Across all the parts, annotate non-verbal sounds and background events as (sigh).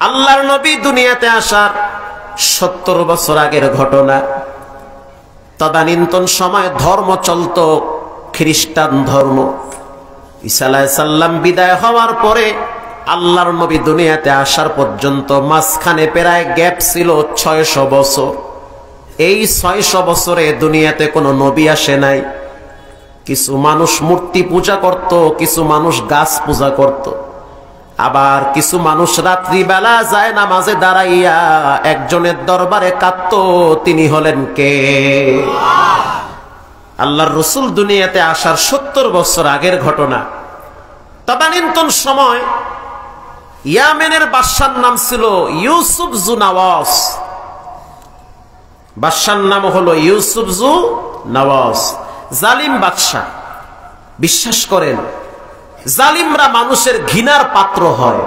আল্লাহর নবী দুনিয়াতে আসার সত্তর বছর আগের ঘটনা। তদানীন্তন সময় ধর্ম চলত, খ্রিস্টান ধর্ম। ইসাল্লাম বিদায় হওয়ার পরে আল্লাহর নবী দুনিয়াতে আসার পর্যন্ত মাঝখানে প্রায় গ্যাপ ছিল ছয়শো বছর। এই ছয়শো বছরে দুনিয়াতে কোনো নবী আসে নাই। কিছু মানুষ মূর্তি পূজা করত, কিছু মানুষ গাছ পূজা করত। আবার কিছু মানুষ রাত্রিবেলা যায় নামাজে দাঁড়াইয়া একজনের দরবারে কাঁদত, তিনি হলেন কে? আল্লাহর রসুল দুনিয়াতে আসার সত্তর বছর আগের ঘটনা। তদানীন্তন সময় ইয়ামেনের বাদশার নাম ছিল ইউসুফ জু নওয়াজ। বাদশার নাম হলো ইউসুফ জু নওয়াজ। জালিম বাদশাহ। বিশ্বাস করেন জালিমরা মানুষের ঘৃণার পাত্র হয়।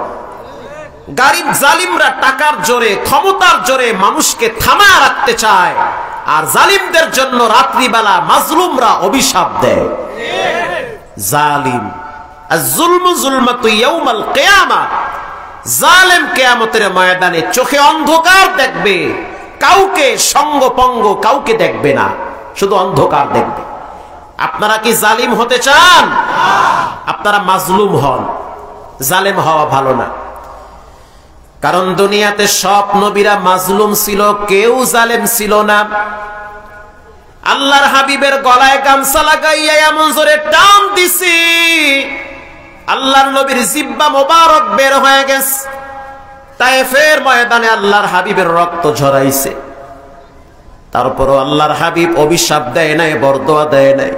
গারিব জালিমরা টাকার জোরে, ক্ষমতার জোরে মানুষকে থামা রাখতে চায়। আর জালিমদের জন্য রাত্রিবেলা মাজলুমরা অভিশাপ দেয়। জালিম জুলমু কেয়ামতের ময়দানে চোখে অন্ধকার দেখবে, কাউকে সঙ্গ পঙ্গ কাউকে দেখবে না, শুধু অন্ধকার দেখবে। আপনারা কি জালিম হতে চান? আপনারা মাজলুম হন। জালেম হওয়া ভালো না। কারণ দুনিয়াতে সব নবীরা মাজলুম ছিল, কেউ জালেম ছিল না। আল্লাহর হাবিবের গলায় গামছা লাগাইয়া এমন জোরে টান দিছি। আল্লাহর নবীর জিব্বা মোবারক বের হয়ে গেছে। তাই ফের ময়দানে আল্লাহর হাবিবের রক্ত ঝরাইছে। তারপরও আল্লাহর হাবিব অভিশাপ দেয় নাই, বরদোয়া দেয় নাই।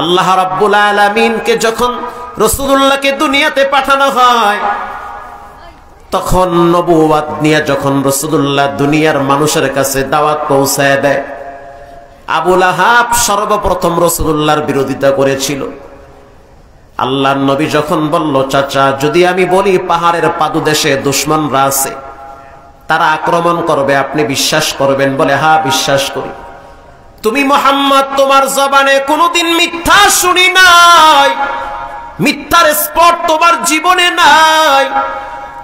আল্লাহ রাব্বুল আলামিনকে যখন রসুল্লাহকে দুনিয়াতে পাঠানো হয়, তখন নবুয়াদ নিয়ে যখন রসুল্লাহ দুনিয়ার মানুষের কাছে দাওয়াত পৌঁছায় দেয় আবুল আহাব সর্বপ্রথম রসুল্লাহর বিরোধিতা করেছিল। আল্লাহ নবী যখন বলল, চাচা, যদি আমি বলি পাহাড়ের পাদুদেশে দুশ্মনরা আছে, তারা আক্রমণ করবে, আপনি বিশ্বাস করবেন? বলে হা বিশ্বাস করি। তুমি মোহাম্মদ, তোমার জবানে কোনোদিন মিথ্যা শুনি নাই। মিথ্যার স্পট তোমার জীবনে নাই।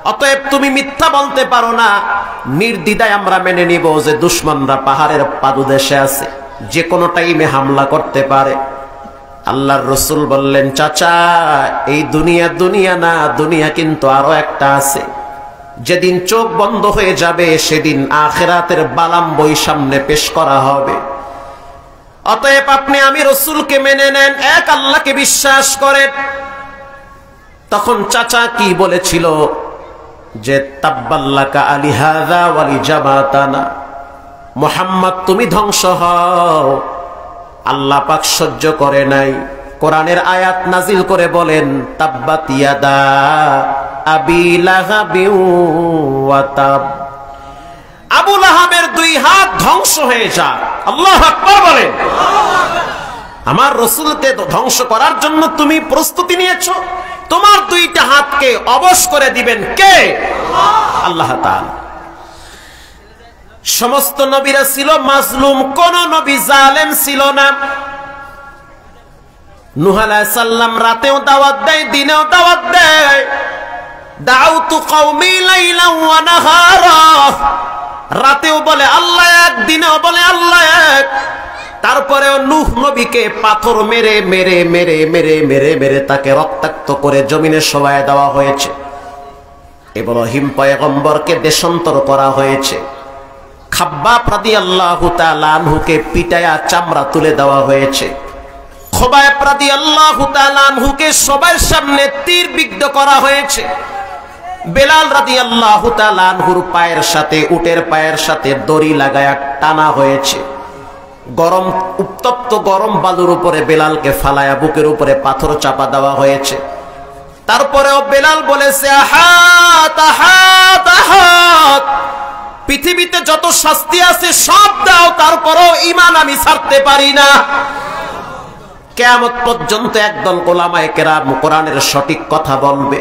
অতএব তুমি মিথ্যা বলতে পারো না। নির্দিদায় আমরা মেনে নিব যে দুশ্মনরা পাহাড়ের পাদুদেশে আছে। যে কোনো টাইমে হামলা করতে পারে। আল্লাহর রসুল বললেন, চাচা, এই দুনিয়া দুনিয়া না, দুনিয়া কিন্তু আরও একটা আছে। যেদিন চোখ বন্ধ হয়ে যাবে, সেদিন আখেরাতের বালাম বই সামনে পেশ করা হবে। অতএব আপনি আমি রসুলকে মেনে নেন, এক আল্লাহকে বিশ্বাস করেন। তখন চাচা কি বলেছিল? যে ওয়ালি মোহাম্মদ, তুমি ধ্বংস হও। আল্লাহ পাক সহ্য করে নাই। কোরআনের আয়াত নাজিল করে বলেন, তাব্বাত ইয়াদা আবি লাহাবিউ ওয়া দুই হাত ধ্বংস হয়ে যা আল্লাহ আকবার বলেন আমার রসুলকে ধ্বংস করার জন্য তুমি প্রস্তুতি নিয়েছো। তোমার দুইটা হাতকে অবশ করে দিবেন কে? আল্লাহ সমস্ত নবীরা ছিল মাজলুম, কোন নবী জালেম ছিল না। নুহালা সাল্লাম রাতেও দাওয়াত দেয়, দিনেও দাওয়াত দেয়। কওমি লাইলান ওয়া নাহারা। রাতেও বলে আল্লাহ এক, দিনেও বলে আল্লাহ এক। তারপরেও নূহ নবীকে পাথর মেরে মেরে মেরে মেরে মেরে মেরে তাকে রক্তাক্ত করে জমিনে সবাই দেওয়া হয়েছে। ইব্রাহিম পয়গম্বরকে দেশান্তর করা হয়েছে। খাব্বা প্রাদি আল্লাহ আনহুকে পিটায়া চামড়া তুলে দেওয়া হয়েছে। খোবায় প্রাদি আল্লাহ আনহুকে সবার সামনে তীর বিগ্ধ করা হয়েছে। বেলাল রাদি আল্লাহ আনহুর পায়ের সাথে, উটের পায়ের সাথে দড়ি লাগায়া টানা হয়েছে। গরম, উত্তপ্ত গরম বালুর উপরে বেলালকে ফালায়া বুকের উপরে পাথর চাপা দেওয়া হয়েছে। তারপরেও বেলাল বলেছে পৃথিবীতে যত শাস্তি আছে সব দাও, তারপরও ইমান আমি ছাড়তে পারি না। কেয়ামত পর্যন্ত একদল গোলামায় কেরাম কোরআনের সঠিক কথা বলবে।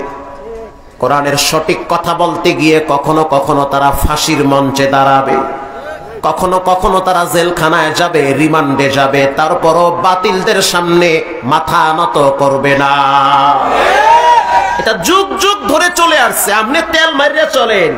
কোরআনের সঠিক কথা বলতে গিয়ে কখনো কখনো তারা ফাঁসির মঞ্চে দাঁড়াবে। কখনো কখনো তারা জেলখানায় যাবে, রিমান্ডে যাবে, তারপরও বাতিলদের সামনে মাথা নত করবে না। এটা যুগ যুগ ধরে চলে আসছে। আপনি তেল মারিয়া চলেন।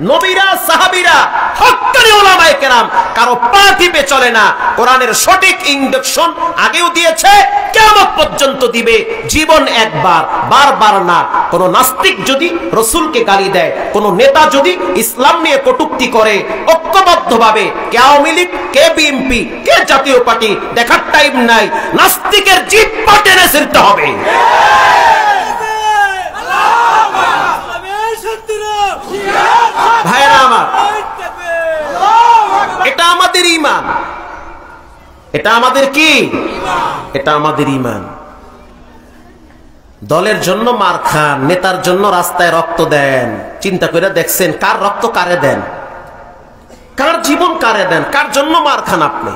নবীরা, সাহাবিরা হক্কানি ওলামায়ে কেরাম, কারও পা টিপে চলে না। কোরআনের সঠিক ইন্ডাকশন আগেও দিয়েছে, কিয়ামত পর্যন্ত দিবে। জীবন একবার, বারবার না। কোন নাস্তিক যদি রসুলকে গালি দেয়, কোন নেতা যদি ইসলাম নিয়ে কটুক্তি করে, ঐক্যবদ্ধভাবে কে আওয়ামী লীগ, কে বিএনপি, কে জাতীয় পার্টি, দেখার টাইম নাই। নাস্তিকের জিপ পা টেনে ছিঁড়তে হবে। আমার। এটা আমাদের ইমান এটা আমাদের কি? এটা আমাদের ইমান দলের জন্য মার খান, নেতার জন্য রাস্তায় রক্ত দেন। চিন্তা করে দেখছেন, কার রক্ত কারে দেন? কার জীবন কারে দেন? কার জন্য মার খান আপনি?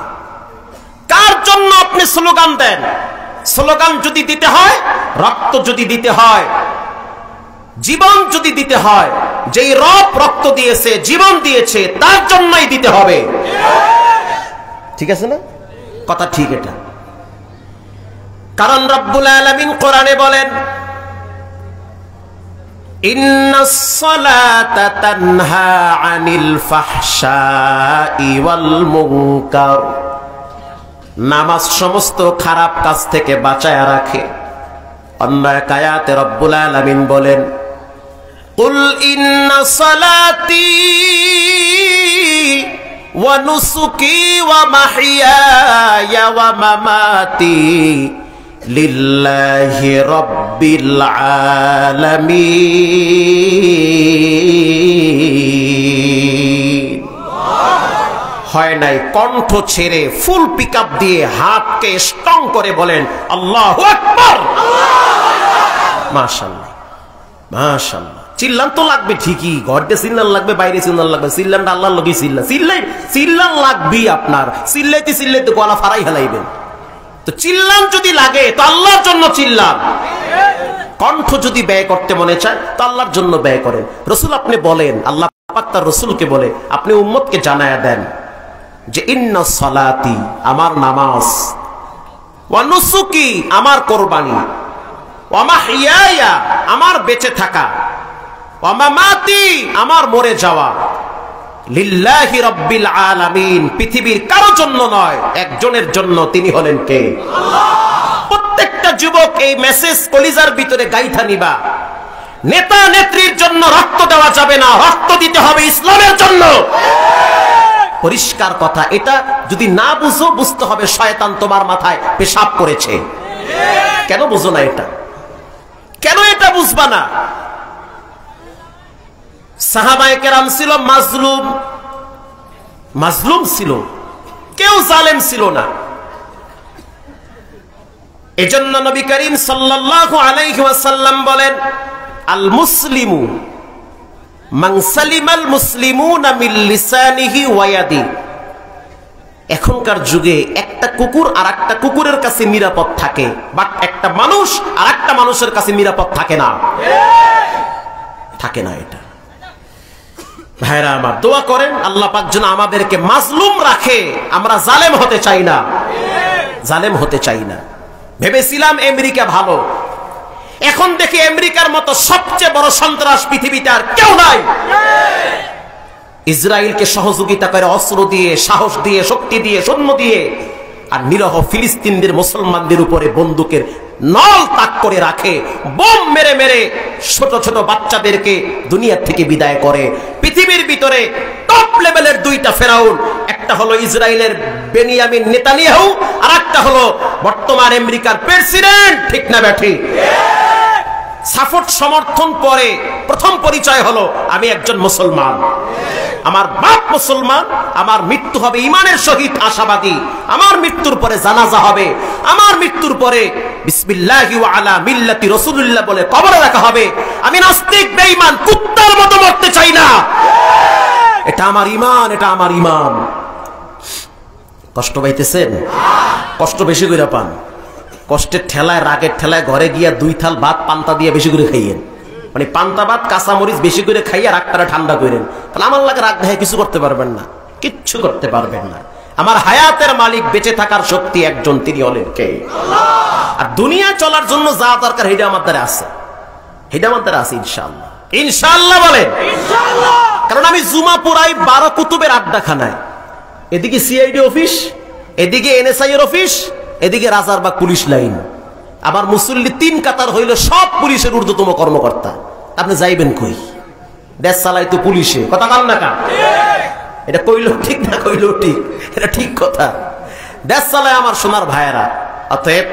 কার জন্য আপনি স্লোগান দেন? স্লোগান যদি দিতে হয়, রক্ত যদি দিতে হয় জীবন যদি দিতে হয়, যেই রব রক্ত দিয়েছে, জীবন দিয়েছে, তার জন্যই দিতে হবে। ঠিক আছে না? কথা ঠিক এটা। কারণ রব্বুল আলামিন কোরআনে বলেন নামাজ সমস্ত খারাপ কাজ থেকে বাঁচায় রাখে। অন্য এক আয়াতে রব্বুল আলামিন বলেন قل إن صلاتي ونسكي ومحياي ومماتي لله رب العالمين হয় নাই কণ্ঠ ছেড়ে ফুল পিক দিয়ে হাতকে স্ট্রং করে বলেন আল্লাহ আকবার মাশাল্লাহ মাশাল্লাহ চিল্লান তো লাগবে ঠিকই ঘরতে চিল্লান লাগবে, বাইরে চিল্লান লাগবে, চিল্লানটা আল্লাহর লগি চিল্লা। চিল্লাই চিল্লান লাগবেই আপনার। চিল্লাইতে চিল্লাইতে গলা ফারাই হেলাইবেন। তো চিল্লান যদি লাগে, তো আল্লাহর জন্য চিল্লান। কণ্ঠ যদি ব্যয় করতে মনে চায়, তো আল্লাহর জন্য ব্যয় করেন। রসুল আপনি বলেন, আল্লাহ পাক তার রসুলকে বলে, আপনি উম্মতকে জানায়া দেন যে, ইন্না সলাতি, আমার নামাজ। ওয়ানুসুকি আমার কোরবানি। ওয়ামাহিয়া আমার বেঁচে থাকা। ওয়ামামাতি, আমার মরে যাওয়া। লিল্লাহি রব্বিল আলামিন, পৃথিবীর কারও জন্য নয়, একজনের জন্য তিনি হলেন কে? প্রত্যেকটা যুবক এই মেসেজ কলিজার ভিতরে গাইথা নিবা। নেতা নেত্রীর জন্য রক্ত দেওয়া যাবে না, রক্ত দিতে হবে ইসলামের জন্য। পরিষ্কার কথা, এটা যদি না বুঝো, বুঝতে হবে শয়তান তোমার মাথায় পেশাব করেছে। কেন বুঝো না এটা? কেন এটা বুঝবা না? সাহাবায়ে কেরাম ছিল মাজলুম। মাজলুম ছিল। কেউ জালেম ছিল না। এজন্য নবী করিম সাল্লাল্লাহু আলাইকুয়াসাল্লাম বলেন আল মুসলিমু মান সালিমাল মুসলিমুনা মিন লিসানিহি ওয়া এখনকার যুগে একটা কুকুর আর একটা কুকুরের কাছে নিরাপদ থাকে, বাট একটা মানুষ আর একটা মানুষের কাছে নিরাপদ থাকে না। থাকে না এটা। ভাইরা আমার দোয়া করেন, আল্লাহ পাক যেন আমাদেরকে মাজলুম রাখে। আমরা জালেম হতে চাই না। জালেম হতে চাই না। ভেবেছিলাম আমেরিকা ভালো। এখন দেখি আমেরিকার মতো সবচেয়ে বড় সন্ত্রাস পৃথিবীতে আর কেউ নাই। ইসরায়েলকে সহযোগিতা করে অস্ত্র দিয়ে, সাহস দিয়ে, শক্তি দিয়ে, সৈন্য দিয়ে আর নিরহ ফিলিস্তিনদের মুসলমানদের উপরে বন্দুকের নল তাক করে রাখে, বোম মেরে মেরে ছোট ছোট বাচ্চাদেরকে দুনিয়া থেকে বিদায় করে। পৃথিবীর ভিতরে টপ লেভেলের দুইটা ফেরাউন, একটা হলো ইসরায়েলের বেনিয়ামিন নেতানিয়াহু আর একটা হলো বর্তমান আমেরিকার প্রেসিডেন্ট, ঠিক না ব্যাঠি সাপোর্ট সমর্থন পরে প্রথম পরিচয় হলো, আমি একজন মুসলমান। আমার বাপ মুসলমান, আমার মৃত্যু হবে ইমানের সহিত আশাবাদী। আমার মৃত্যুর পরে জানাজা হবে। আমার মৃত্যুর পরে বিসমিল্লাহি আলা মিল্লাতি রাসূলুল্লাহ বলে কবরে রাখা হবে। আমি নাস্তিক, বেঈমান, কুত্তার মতো মরতে চাই না। এটা আমার ইমান এটা আমার ইমান কষ্ট পাইতেছেন? কষ্ট বেশি করে পান। কষ্টের ঠেলায়, রাগের ঠেলায় ঘরে গিয়া দুই থাল ভাত, পান্তা দিয়ে বেশি করে খাইয়েন। মানে পান্তাবাদ কাঁচামরিচ বেশি করে খাইয়া রাগটারে ঠান্ডা করেন তাহলে আমার লাগে রাগ দেখায় কিছু করতে পারবেন না। কিচ্ছু করতে পারবেন না। আমার হায়াতের মালিক বেঁচে থাকার শক্তি একজন তিনি হলেন কে? আর দুনিয়া চলার জন্য যা দরকার এটা আমার দ্বারা আছে। এটা আমাদের আছে ইনশাল্লাহ ইনশাল্লাহ বলেন। কারণ আমি জুমা পুরাই বারো কুতুবের আড্ডাখানায়। এদিকে সিআইডি অফিস এদিকে এনএসআই এর অফিস এদিকে রাজারবাগ পুলিশ লাইন। আবার মুসল্লি তিন কাতার হইল সব পুলিশের ঊর্ধ্বতম কর্মকর্তা। আপনি যাইবেন কই? দেশ চালাই তো পুলিশে। কথা কাল না এটা কইলো ঠিক না কইলো ঠিক? এটা ঠিক কথা। দেশ চালায় আমার সোনার ভাইয়েরা। অতএব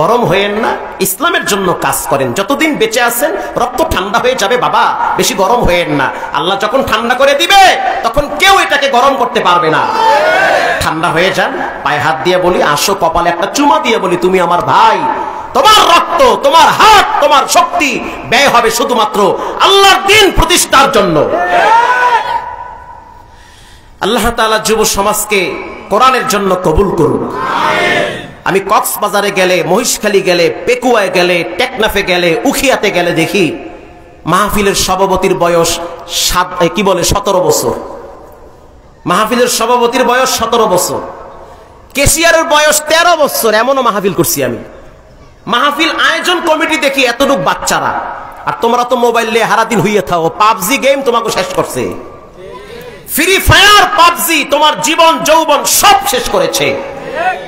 গরম হয়েন না, ইসলামের জন্য কাজ করেন। যতদিন বেঁচে আছেন, রক্ত ঠান্ডা হয়ে যাবে বাবা, বেশি গরম হয়েন না। আল্লাহ যখন ঠান্ডা করে দিবে, তখন কেউ এটাকে গরম করতে পারবে না। ঠান্ডা হয়ে যান, পায়ে হাত দিয়ে বলি, আসো কপালে একটা চুমা দিয়ে বলি, তুমি আমার ভাই। তোমার রক্ত, তোমার হাত, তোমার শক্তি ব্যয় হবে শুধুমাত্র আল্লাহর দিন প্রতিষ্ঠার জন্য। আল্লাহ তাআলা যুব সমাজকে কোরআনের জন্য কবুল করুন আমি কক্সবাজারে গেলে, মহিষখালী গেলে, পেকুয়ায় গেলে, টেকনাফে গেলে, উখিয়াতে গেলে দেখি মাহফিলের সভাপতির বয়স সাত কি বলে, সতেরো বছর। মাহফিলের সভাপতির বয়স সতেরো বছর। কেশিয়ারের বয়স তেরো বছর, এমনও মাহফিল করছি আমি। মাহফিল আয়োজন কমিটি দেখি এতটুক বাচ্চারা। আর তোমরা তো মোবাইল নিয়ে হারাদিন হইয়ে থাও। পাবজি গেম তোমাকে শেষ করছে। ফ্রি ফায়ার, পাবজি তোমার জীবন, যৌবন সব শেষ করেছে।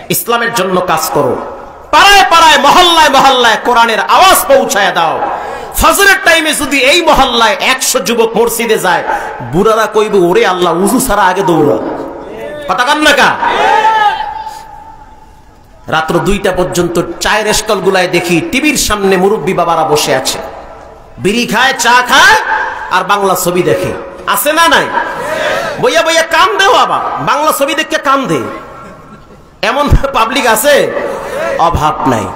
ইসলামের জন্য কাজ করো। পাড়ায় পাড়ায়, মহল্লায় মহল্লায় কোরআনের আওয়াজ পৌঁছায় দাও। ফজরের টাইমে যদি এই মহল্লায় একশো যুবক মসজিদে যায়, বুড়ারা কইবে, ওরে আল্লাহ, উজু ছাড়া আগে দৌড়া। কথা কান না কা রাত্র দুইটা পর্যন্ত চায়ের স্টল গুলায় দেখি টিভির সামনে মুরব্বী বাবারা বসে আছে। বিড়ি খায়, চা খায়, আর বাংলা ছবি দেখে। আছে না নাই? বইয়া বইয়া কাম দেও আবার। বাংলা ছবি দেখে কাম দে। এমন পাবলিক আছে? অভাব নাই।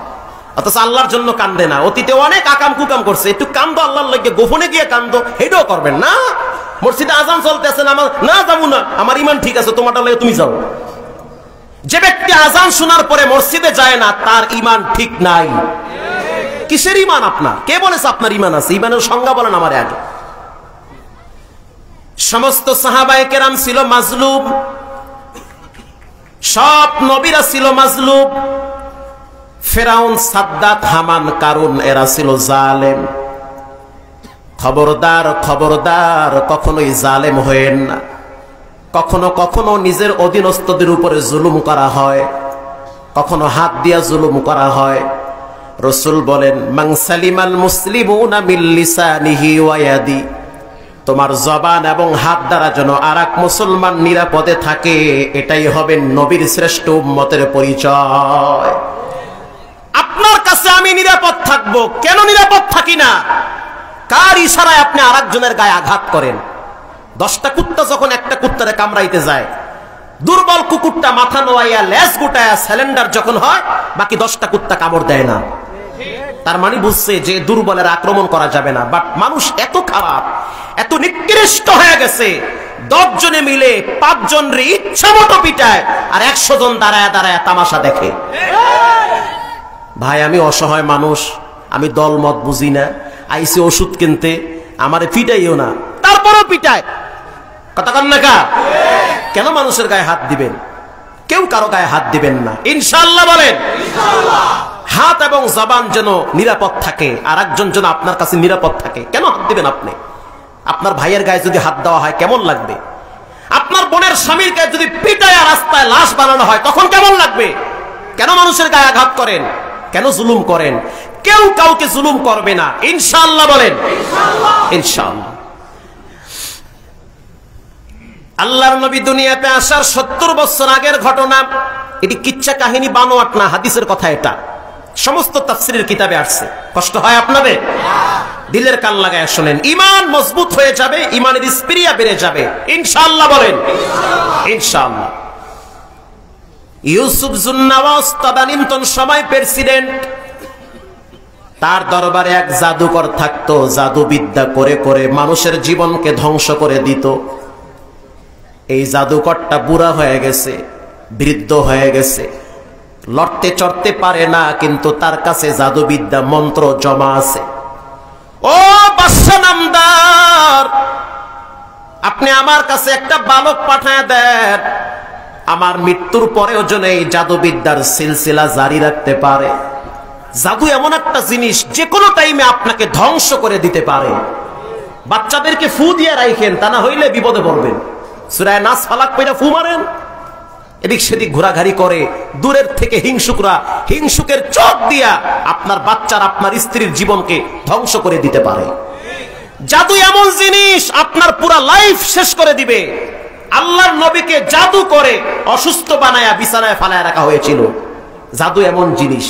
অথচ আল্লাহর জন্য কান্দে না। অতীতে অনেক আকাম কুকাম করছে। একটু কান্দো আল্লাহর লাগে গোপনে গিয়ে কান্দো এটাও করবেন না। মসজিদে আজান চলতেছে না আমার না যাব না। আমার ইমান ঠিক আছে তোমারটা লাগে তুমি যাও। যে ব্যক্তি আজান শোনার পরে মসজিদে যায় না, তার ইমান ঠিক নাই। কিসের ইমান আপনার? কে বলেছে আপনার ইমান আছে? ইমানের সংজ্ঞা বলেন আমার আগে। সমস্ত সাহাবায়ে কেরাম ছিল মাজলুম। সব নবীরা ছিল মাজলুম। ফেরাউন, সাদ্দাত, হামান, কারুন, এরা ছিল জালেম। খবরদার খবরদার, কখনোই জালেম হয়েন না। কখনো কখনো নিজের অধীনস্থদের উপরে জুলুম করা হয়। কখনো হাত দিয়া জুলুম করা হয়। রসুল বলেন মাংসালিমাল ওয়ায়াদি তোমার জবান এবং হাত দ্বারা যেন আর মুসলমান নিরাপদে থাকে, এটাই হবে নবীর শ্রেষ্ঠ উম্মতের পরিচয়। আপনার কাছে আমি নিরাপদ থাকব। কেন নিরাপদ থাকি না? কার ইশারায় আপনি আর একজনের গায়ে আঘাত করেন? দশটা কুত্তা যখন একটা কুত্তারে কামড়াইতে যায়, দুর্বল কুকুরটা মাথা নোয়াইয়া লেজ গুটায়া সিলিন্ডার যখন হয়, বাকি দশটা কুত্তা কামড় দেয় না। তার মানে বুঝছে যে দুর্বলের আক্রমণ করা যাবে না। বাট মানুষ এত খারাপ, এত নিকৃষ্ট হয়ে গেছে দশ জনে মিলে পাঁচজন রে ইচ্ছা মতো পিটায় আর একশো জন দাঁড়ায় দাঁড়ায় তামাশা দেখে। ভাই, আমি অসহায় মানুষ, আমি দল মত বুঝি না, আইসি ওষুধ কিনতে, আমারে পিটাইও না। তারপরও পিটায়। কেন মানুষের গায়ে হাত দিবেন? কেউ কারও গায়ে হাত দিবেন না। ইনশাল্লাহ বলেন। হাত এবং জবান যেন নিরাপদ থাকে আর একজন যেন আপনার কাছে নিরাপদ থাকে, কেন হাত দিবেন আপনি? আপনার ভাইয়ের গায়ে যদি হাত দেওয়া হয়, কেমন লাগবে? আপনার বোনের স্বামীর গায়ে যদি পিটায় রাস্তায় লাশ বানানো হয়, তখন কেমন লাগবে? কেন মানুষের গায়ে আঘাত করেন? কেন জুলুম করেন? কেউ কাউকে জুলুম করবে না। ইনশাল্লাহ বলেন। ইনশাল্লাহ আল্লাহর নবী দুনিয়াতে আসার সত্তর বছর আগের ঘটনা, এটি কিচ্ছা কাহিনী বানোয়াট না, হাদিসের কথা এটা। সমস্ত তাফসিরের কিতাবে আসছে। কষ্ট হয় আপনাদের? দিলের কান লাগায় শোনেন। ইমান মজবুত হয়ে যাবে, ইমানের স্পিরিয়া বেড়ে যাবে। ইনশাল্লাহ বলেন। ইনশাআল্লাহ। ইউসুফ জুন্নাওয়াজ তদানীন্তন সময় প্রেসিডেন্ট। তার দরবারে এক জাদুকর থাকতো, জাদুবিদ্যা করে করে মানুষের জীবনকে ধ্বংস করে দিত। এই জাদুকরটা বুড়া হয়ে গেছে, বৃদ্ধ হয়ে গেছে। লড়তে চড়তে পারে না, কিন্তু তার কাছে জাদুবিদ্যা মন্ত্র জমা আছে। ও বাদশা নামদার, আপনি আমার কাছে একটা বালক পাঠায় দেন। আমার মৃত্যুর পরেও যেন এই জাদুবিদ্যার সিলসিলা জারি রাখতে পারে। জাদু এমন একটা জিনিস, যে কোনো টাইমে আপনাকে ধ্বংস করে দিতে পারে। বাচ্চাদেরকে ফু দিয়ে রাইখেন, তা না হইলে বিপদে পড়বেন। সুরায় নাচ ফালাক পেরা ফু মারেন। এদিক সেদিক ঘোরাঘাড়ি করে। দূরের থেকে হিংসুকরা, হিংসুকের চোখ দিয়া আপনার বাচ্চার, আপনার স্ত্রীর জীবনকে ধ্বংস করে দিতে পারে। জাদু এমন জিনিস আপনার পুরা লাইফ শেষ করে দিবে। আল্লাহর নবীকে জাদু করে অসুস্থ বানায়া বিছানায় ফালায় রাখা হয়েছিল। জাদু এমন জিনিস।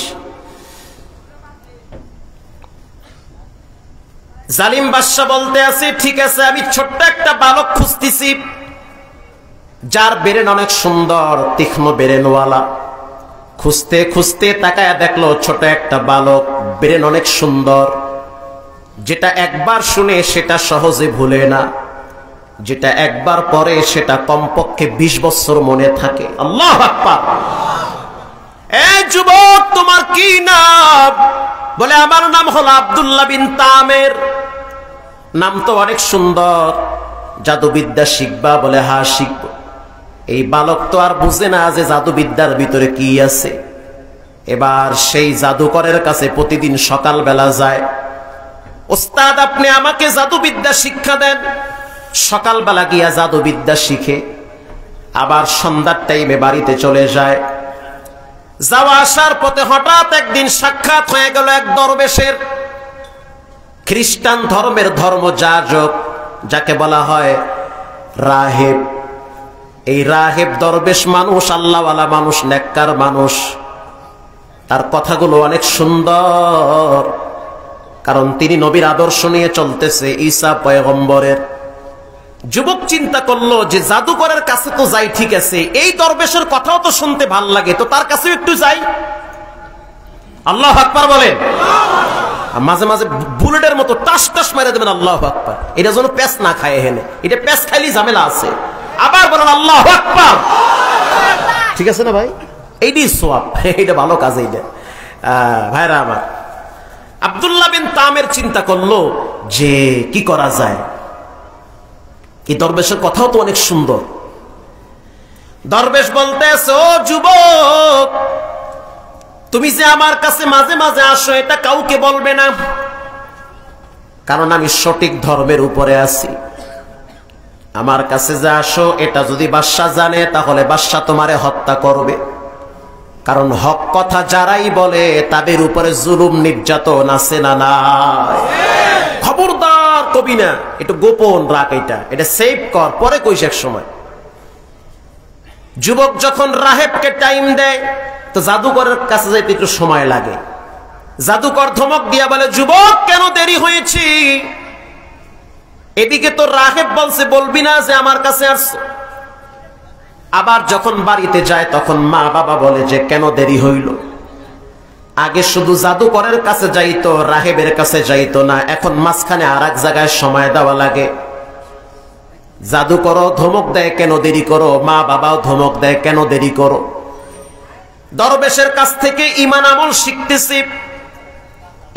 জালিম বাদশা বলতে আছে, ঠিক আছে, আমি ছোট্ট একটা বালক খুঁজতেছি। যার বেরেন অনেক সুন্দর, তীক্ষ্ণ বেরেনওয়ালা। খুঁজতে খুঁজতে তাকায় দেখল ছোট একটা বালক, বেরেন অনেক সুন্দর। যেটা একবার শুনে সেটা সহজে ভুলে না। যেটা একবার পরে সেটা কমপক্ষে ২০ বছর মনে থাকে। আল্লাহ এ যুবক, তোমার কি নাম? বলে, আমার নাম হলো আব্দুল্লাহ বিন তামের। নাম তো অনেক সুন্দর। জাদুবিদ্যা শিখবা বলে হা শিখব। এই বালক তো আর বুঝে না যে জাদুবিদ্যার ভিতরে কি আছে। এবার সেই জাদুকরের কাছে প্রতিদিন সকালবেলা যায়, ওস্তাদ, আপনি আমাকে জাদুবিদ্যা শিক্ষা দেন। সকালবেলা গিয়া জাদুবিদ্যা শিখে, আবার সন্ধ্যার টাইমে বাড়িতে চলে যায়। যাওয়া আসার পথে হঠাৎ একদিন সাক্ষাৎ হয়ে গেল এক দরবেশের। খ্রিস্টান ধর্মের ধর্ম যাজক যাকে বলা হয় রাহেব। এই রাহেব দরবেশ মানুষ, আল্লাহওয়ালা মানুষ, নেককার মানুষ। তার কথাগুলো অনেক সুন্দর। কারণ তিনি নবীর আদর্শ নিয়ে চলতেছে ঈসা পয়গম্বরের। যুবক চিন্তা করল যে জাদুকরের কাছে তো যাই, ঠিক আছে। এই দরবেশের কথাও তো শুনতে ভালো লাগে, তো তার কাছেও একটু যাই। আল্লাহ আকবার বলেন। মাঝে মাঝে বুলেটের মতো টাস টাস মেরে দেবেন আল্লাহ আকবার। এটা যেন প্যাস না খায় এখানে। এটা প্যাস খাইলেই ঝামেলা আছে। আবার বলেন আল্লাহ আকবার। ঠিক আছে না ভাই? এইটি সোয়াব (laughs) এইটা ভালো কাজ এইটা। ভাইরা আমার আবদুল্লাহ বিন তামের চিন্তা করল যে কি করা যায়। এই দরবেশের কথাও তো অনেক সুন্দর। দরবেশ বলতেছে ও যুবক তুমি যে আমার কাছে মাঝে মাঝে আসো এটা কাউকে বলবে না। কারণ আমি সঠিক ধর্মের উপরে আছি। আমার কাছে যে আসো, এটা যদি বাদশাহ জানে, তাহলে বাদশাহ তোমারে হত্যা করবে। কারণ হক কথা যারাই বলে, তাদের উপরে জুলুম নির্যাতন আছে না নাই। খবরদার কবি না, একটু গোপন রাখ এটা। এটা সেভ কর, পরে কইস এক সময়। যুবক যখন রাহেবকে টাইম দেয়, তো জাদুকরের কাছে যাইতে একটু সময় লাগে। জাদুকর ধমক দিয়া বলে, যুবক, কেন দেরি হয়েছি? এদিকে তো রাহেব বলছে, বলবি না যে আমার কাছে আসছো। আবার যখন বাড়িতে যায়, তখন মা বাবা বলে যে, কেন দেরি হইল? আগে শুধু জাদুকরের কাছে যাইতো, রাহেবের কাছে যাইতো না, এখন মাঝখানে আর এক জায়গায় সময় দেওয়া লাগে। জাদু করো ধমক দেয়, কেন দেরি করো? মা বাবাও ধমক দেয়, কেন দেরি করো? দরবেশের কাছ থেকে ইমান আমল শিখতেছি।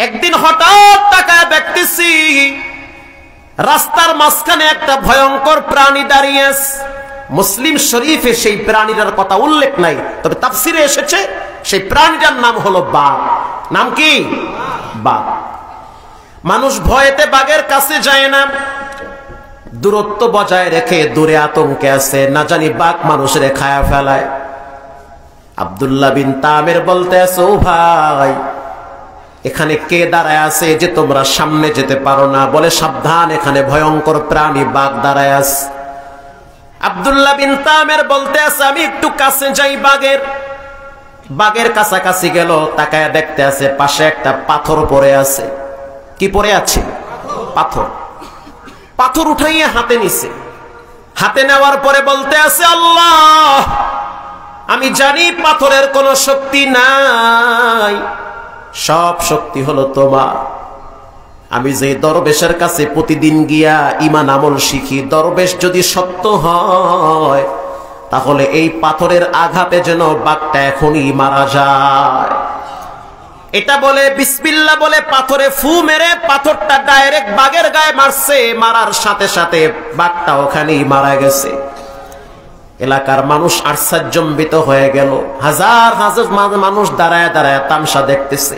একদিন হঠাৎ টাকা দেখতেছি রাস্তার মাঝখানে একটা ভয়ঙ্কর প্রাণী দাঁড়িয়ে মুসলিম শরীফে সেই প্রাণীটার কথা উল্লেখ নাই, তবে তাফসিরে এসেছে, সেই প্রাণীটার নাম হলো বাঘ। নাম কি? বাঘ। মানুষ ভয়েতে বাঘের কাছে যায় না। দূরত্ব বজায় রেখে দূরে আতঙ্কে আছে, না জানি বাঘ মানুষের খায়া ফেলায়। আবদুল্লাহ বিন তামের বলতে আছো ভাই এখানে কে দাঁড়ায় আছে যে তোমরা সামনে যেতে পারো না? বলে, সাবধান, এখানে ভয়ঙ্কর প্রাণী বাঘ দাঁড়ায় আছে। আবদুল্লাহ বিন তামের বলতে আছে, আমি একটু কাছে যাই বাঘের। বাঘের কাছাকাছি গেল, তাকায় দেখতে আছে, পাশে একটা পাথর পড়ে আছে। কি পড়ে আছে? পাথর। পাথর উঠাইয়া হাতে নিছে। হাতে নেওয়ার পরে বলতে আছে, আল্লাহ, আমি জানি পাথরের কোন শক্তি নাই। সব শক্তি হলো তোমার। আমি যে দরবেশের কাছে প্রতিদিন গিয়া ইমান আমল শিখি, দরবেশ যদি সত্য হয়, তাহলে এই পাথরের আঘাতে যেন বাঘটা এখনই মারা যায়। এটা বলে বিসমিল্লা বলে, পাথরে ফু মেরে পাথরটা ডাইরেক্ট বাঘের গায়ে মারছে, মারার সাথে সাথে বাঘটা ওখানেই মারা গেছে। এলাকার মানুষ আশ্চর্যম্বিত হয়ে গেল। হাজার হাজার মানুষ দাঁড়ায় দাঁড়ায় তামসা দেখতেছে।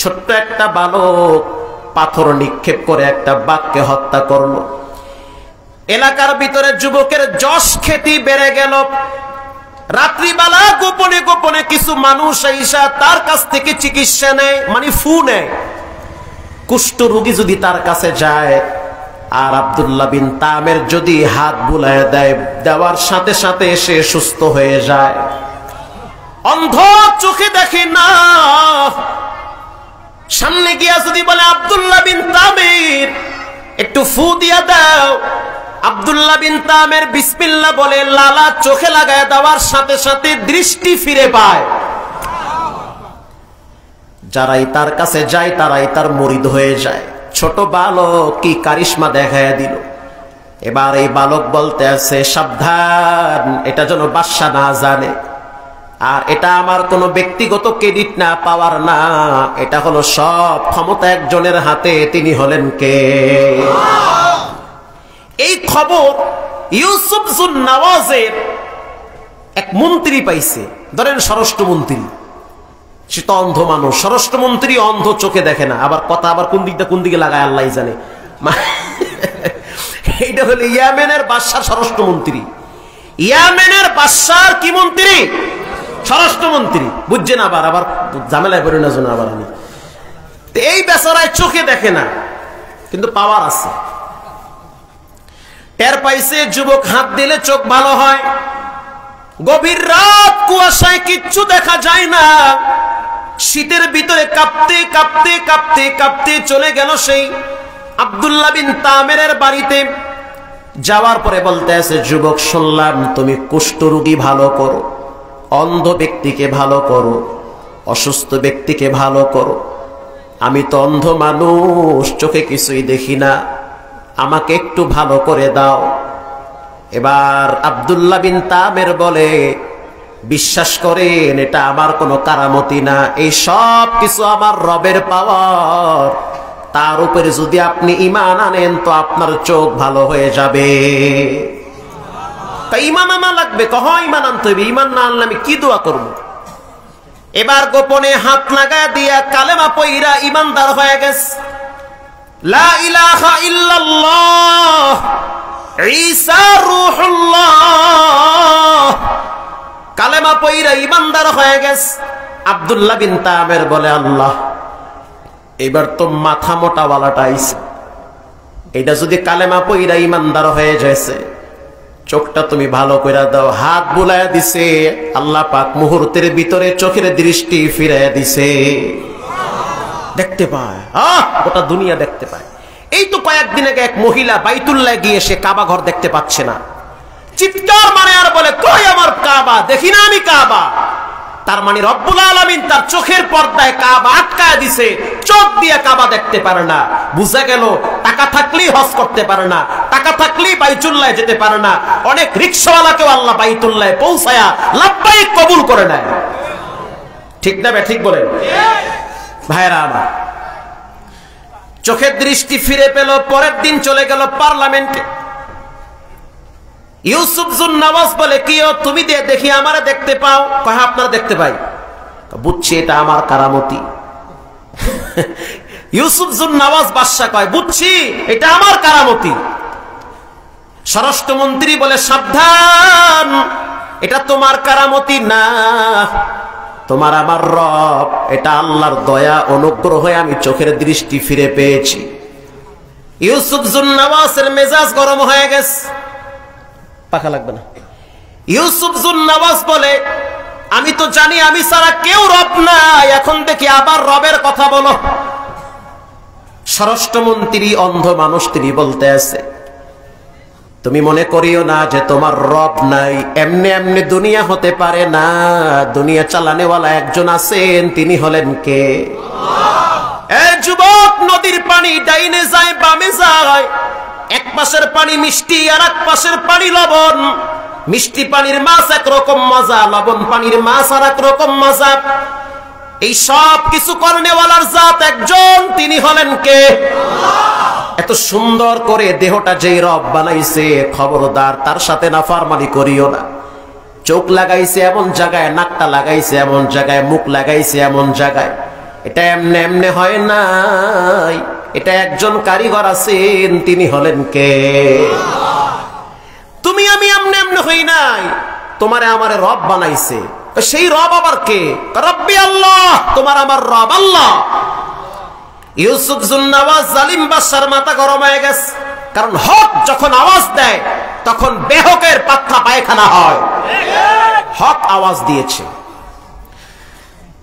ছোট্ট একটা বালক পাথর নিক্ষেপ করে একটা বাঘকে হত্যা করল। এলাকার ভিতরে যুবকের যশ খ্যাতি বেড়ে গেল। রাত্রিবেলা গোপনে গোপনে কিছু মানুষ ঈশা তার কাছ থেকে চিকিৎসা নেয় মানে ফু নেয়। কুষ্ঠ রোগী যদি তার কাছে যায় আর আবদুল্লাহ বিন তামের যদি হাত বুলায় দেয়, দেওয়ার সাথে সাথে সে সুস্থ হয়ে যায়। অন্ধ চোখে দেখে না। সামনে গিয়া যদি বলে, আবদুল্লাহ বিন তামের, একটু ফু দিয়া দাও। আবদুল্লাহ বিন তামের বিসমিল্লা বলে, লালা চোখে লাগায় দেওয়ার সাথে সাথে দৃষ্টি ফিরে পায়। যারাই তার কাছে যায়, তারাই তার মরিদ হয়ে যায়। ছোট বালক কি কারিশ্মা দেখায় দিল। এবার এই বালক বলতে আছে সাবধান, এটা যেন বাদশা না জানে। আর এটা আমার কোনো ব্যক্তিগত ক্রেডিট না, পাওয়ার না। এটা হলো সব ক্ষমতা একজনের হাতে, তিনি হলেন কে? এই খবর ইউসুফ নওয়াজের এক মন্ত্রী পাইছে। ধরেন স্বরাষ্ট্রমন্ত্রী। সে অন্ধ মানুষ। স্বরাষ্ট্রমন্ত্রী অন্ধ চোখে দেখে না। আবার কথা আবার কোন দিকটা কোন দিকে লাগায় আল্লাহ জানে। এইটা হলো ইয়ামেনের বাদশার স্বরাষ্ট্রমন্ত্রী। ইয়ামেনের বাদশার কি মন্ত্রী? স্বরাষ্ট্রমন্ত্রী। বুঝছেন আবার? আবার ঝামেলায় পড়ে না আবার আমি? এই বেচারায় চোখে দেখে না, কিন্তু পাওয়ার আছে। টের পাইছে, যুবক হাত দিলে চোখ ভালো হয়। গভীর রাত কুয়াশায় কিচ্ছু দেখা যায় না। শীতের ভিতরে কাঁপতে কাঁপতে কাঁপতে কাঁপতে চলে গেল সেই আব্দুল্লাহ বিন তামেরের বাড়িতে। যাওয়ার পরে বলতে আছে, যুবক শুনলাম তুমি কুষ্ঠরোগী ভালো করো, অন্ধ ব্যক্তিকে ভালো করো, অসুস্থ ব্যক্তিকে ভালো করো। আমি তো অন্ধ মানুষ, চোখে কিছুই দেখি না। আমাকে একটু ভালো করে দাও। এবার আব্দুল্লাহ বিন তামের বলে, বিশ্বাস করেন, এটা আমার কোনো কারামতি না। এই সব কিছু আমার রবের পাওয়ার তার উপরে যদি আপনি ইমান আনেন, তো আপনার চোখ ভালো হয়ে যাবে। তা ইমান আনা লাগবে, কহ ইমান আনতে হবে। ইমান না আনলে আমি কি দোয়া করব? এবার গোপনে হাত লাগা দিয়া কালেমা পইরা ইমানদার হয়ে গেছে। লা ইলাহা ইল্লাল্লাহ। কালেমা পইরা ইমানদার হয়ে গেছে। আব্দুল্লাহ বিন তামের বলে, আল্লাহ, এবার তো মাথা মোটাওয়ালাটা আইছে। এটা যদি কালেমা পইরা ইমানদার হয়ে যাইছে, চোখটা তুমি ভালো করে দাও। হাত বুলায় দিছে, আল্লাহ পাক মুহূর্তের ভিতরে চোখের দৃষ্টি ফিরাইয়া দিছে। দেখতে পায়। আহ, গোটা দুনিয়া দেখতে পায়। এই তো কয়েকদিন আগে এক মহিলা বাইতুল্লাহ গিয়ে সে কাবা ঘর দেখতে পাচ্ছে না। চিৎকার মানে আর বলে, কই আমার কাবা? দেখি না আমি কাবা। তার মানে রব্বুল আলমিন তার চোখের পর্দায় কাবা আটকায় দিছে। চোখ দিয়ে কাবা দেখতে পারে না। বুঝা গেল, টাকা থাকলেই হজ করতে পারে না। টাকা থাকলেই বাইতুল্লায় যেতে পারে না। অনেক রিক্সাওয়ালাকেও আল্লাহ বাইতুল্লায় পৌঁছায়া লাভবাই কবুল করে নেয়। ঠিক না ঠিক বলেন? ভাইরা আমার চোখের দৃষ্টি ফিরে পেল, পরের দিন চলে গেল পার্লামেন্টে। ইউসুফ জুন বলে, কি তুমি দিয়ে দেখি আমারে দেখতে পাও। কহ আপনারা দেখতে পাই। বুঝছি, এটা আমার কারামতি। (laughs) ইউসুফ জুন বাদশা কয়, বুঝছি, এটা আমার কারামতি। স্বরাষ্ট্রমন্ত্রী বলে, সাবধান, এটা তোমার কারামতি না। তোমার আমার রব, এটা আল্লাহর দয়া, অনুগ্রহ আমি চোখের দৃষ্টি ফিরে পেয়েছি। ইউসুফ জুন্নাওয়াসের মেজাজ গরম হয়ে গেছে। পাখা লাগবে না। ইউসুফ জুন্নাওয়াজ বলে, আমি তো জানি আমি সারা কেউ রব নাই, এখন দেখি আবার রবের কথা বলো। স্বরাষ্ট্রমন্ত্রী অন্ধ মানুষ তিনি বলতে আছে তুমি মনে করিও না যে তোমার রব নাই। এমনি এমনি দুনিয়া হতে পারে না। দুনিয়া চালানেওয়ালা একজন আছেন, তিনি হলেন কে? যুবক, নদীর পানি ডাইনে যায়, বামে যায়। এক পাশের পানি মিষ্টি আর এক পাশের পানি লবণ। মিষ্টি পানির মাছ একরকম মজা, লবণ পানির মাছ আর এক রকম মজা। এই সব কিছু করনেওয়ালার জাত একজন, তিনি হলেন কে? এত সুন্দর করে দেহটা যেই রব বানাইছে, খবরদার, তার সাথে না ফারমানি করিও না। চোখ লাগাইছে এমন জায়গায়, নাকটা লাগাইছে এমন জায়গায়, মুখ লাগাইছে এমন জায়গায়। এটা এমনে এমনে হয় নাই। এটা একজন কারিগর আছেন, তিনি হলেন কে? তুমি আমি এমনে এমনে হই নাই। তোমারে আমারে রব বানাইছে। সেই রব আবার কে? রব্বি আল্লাহ, তোমার আমার রব আল্লাহ। ইউসুফ জুন্নাওয়াজ জালিম বাদশার মাথা গরম হয়ে গেছে। কারণ হক যখন আওয়াজ দেয়, তখন বেহকের পাত্তা পায়খানা হয়। হক আওয়াজ দিয়েছে।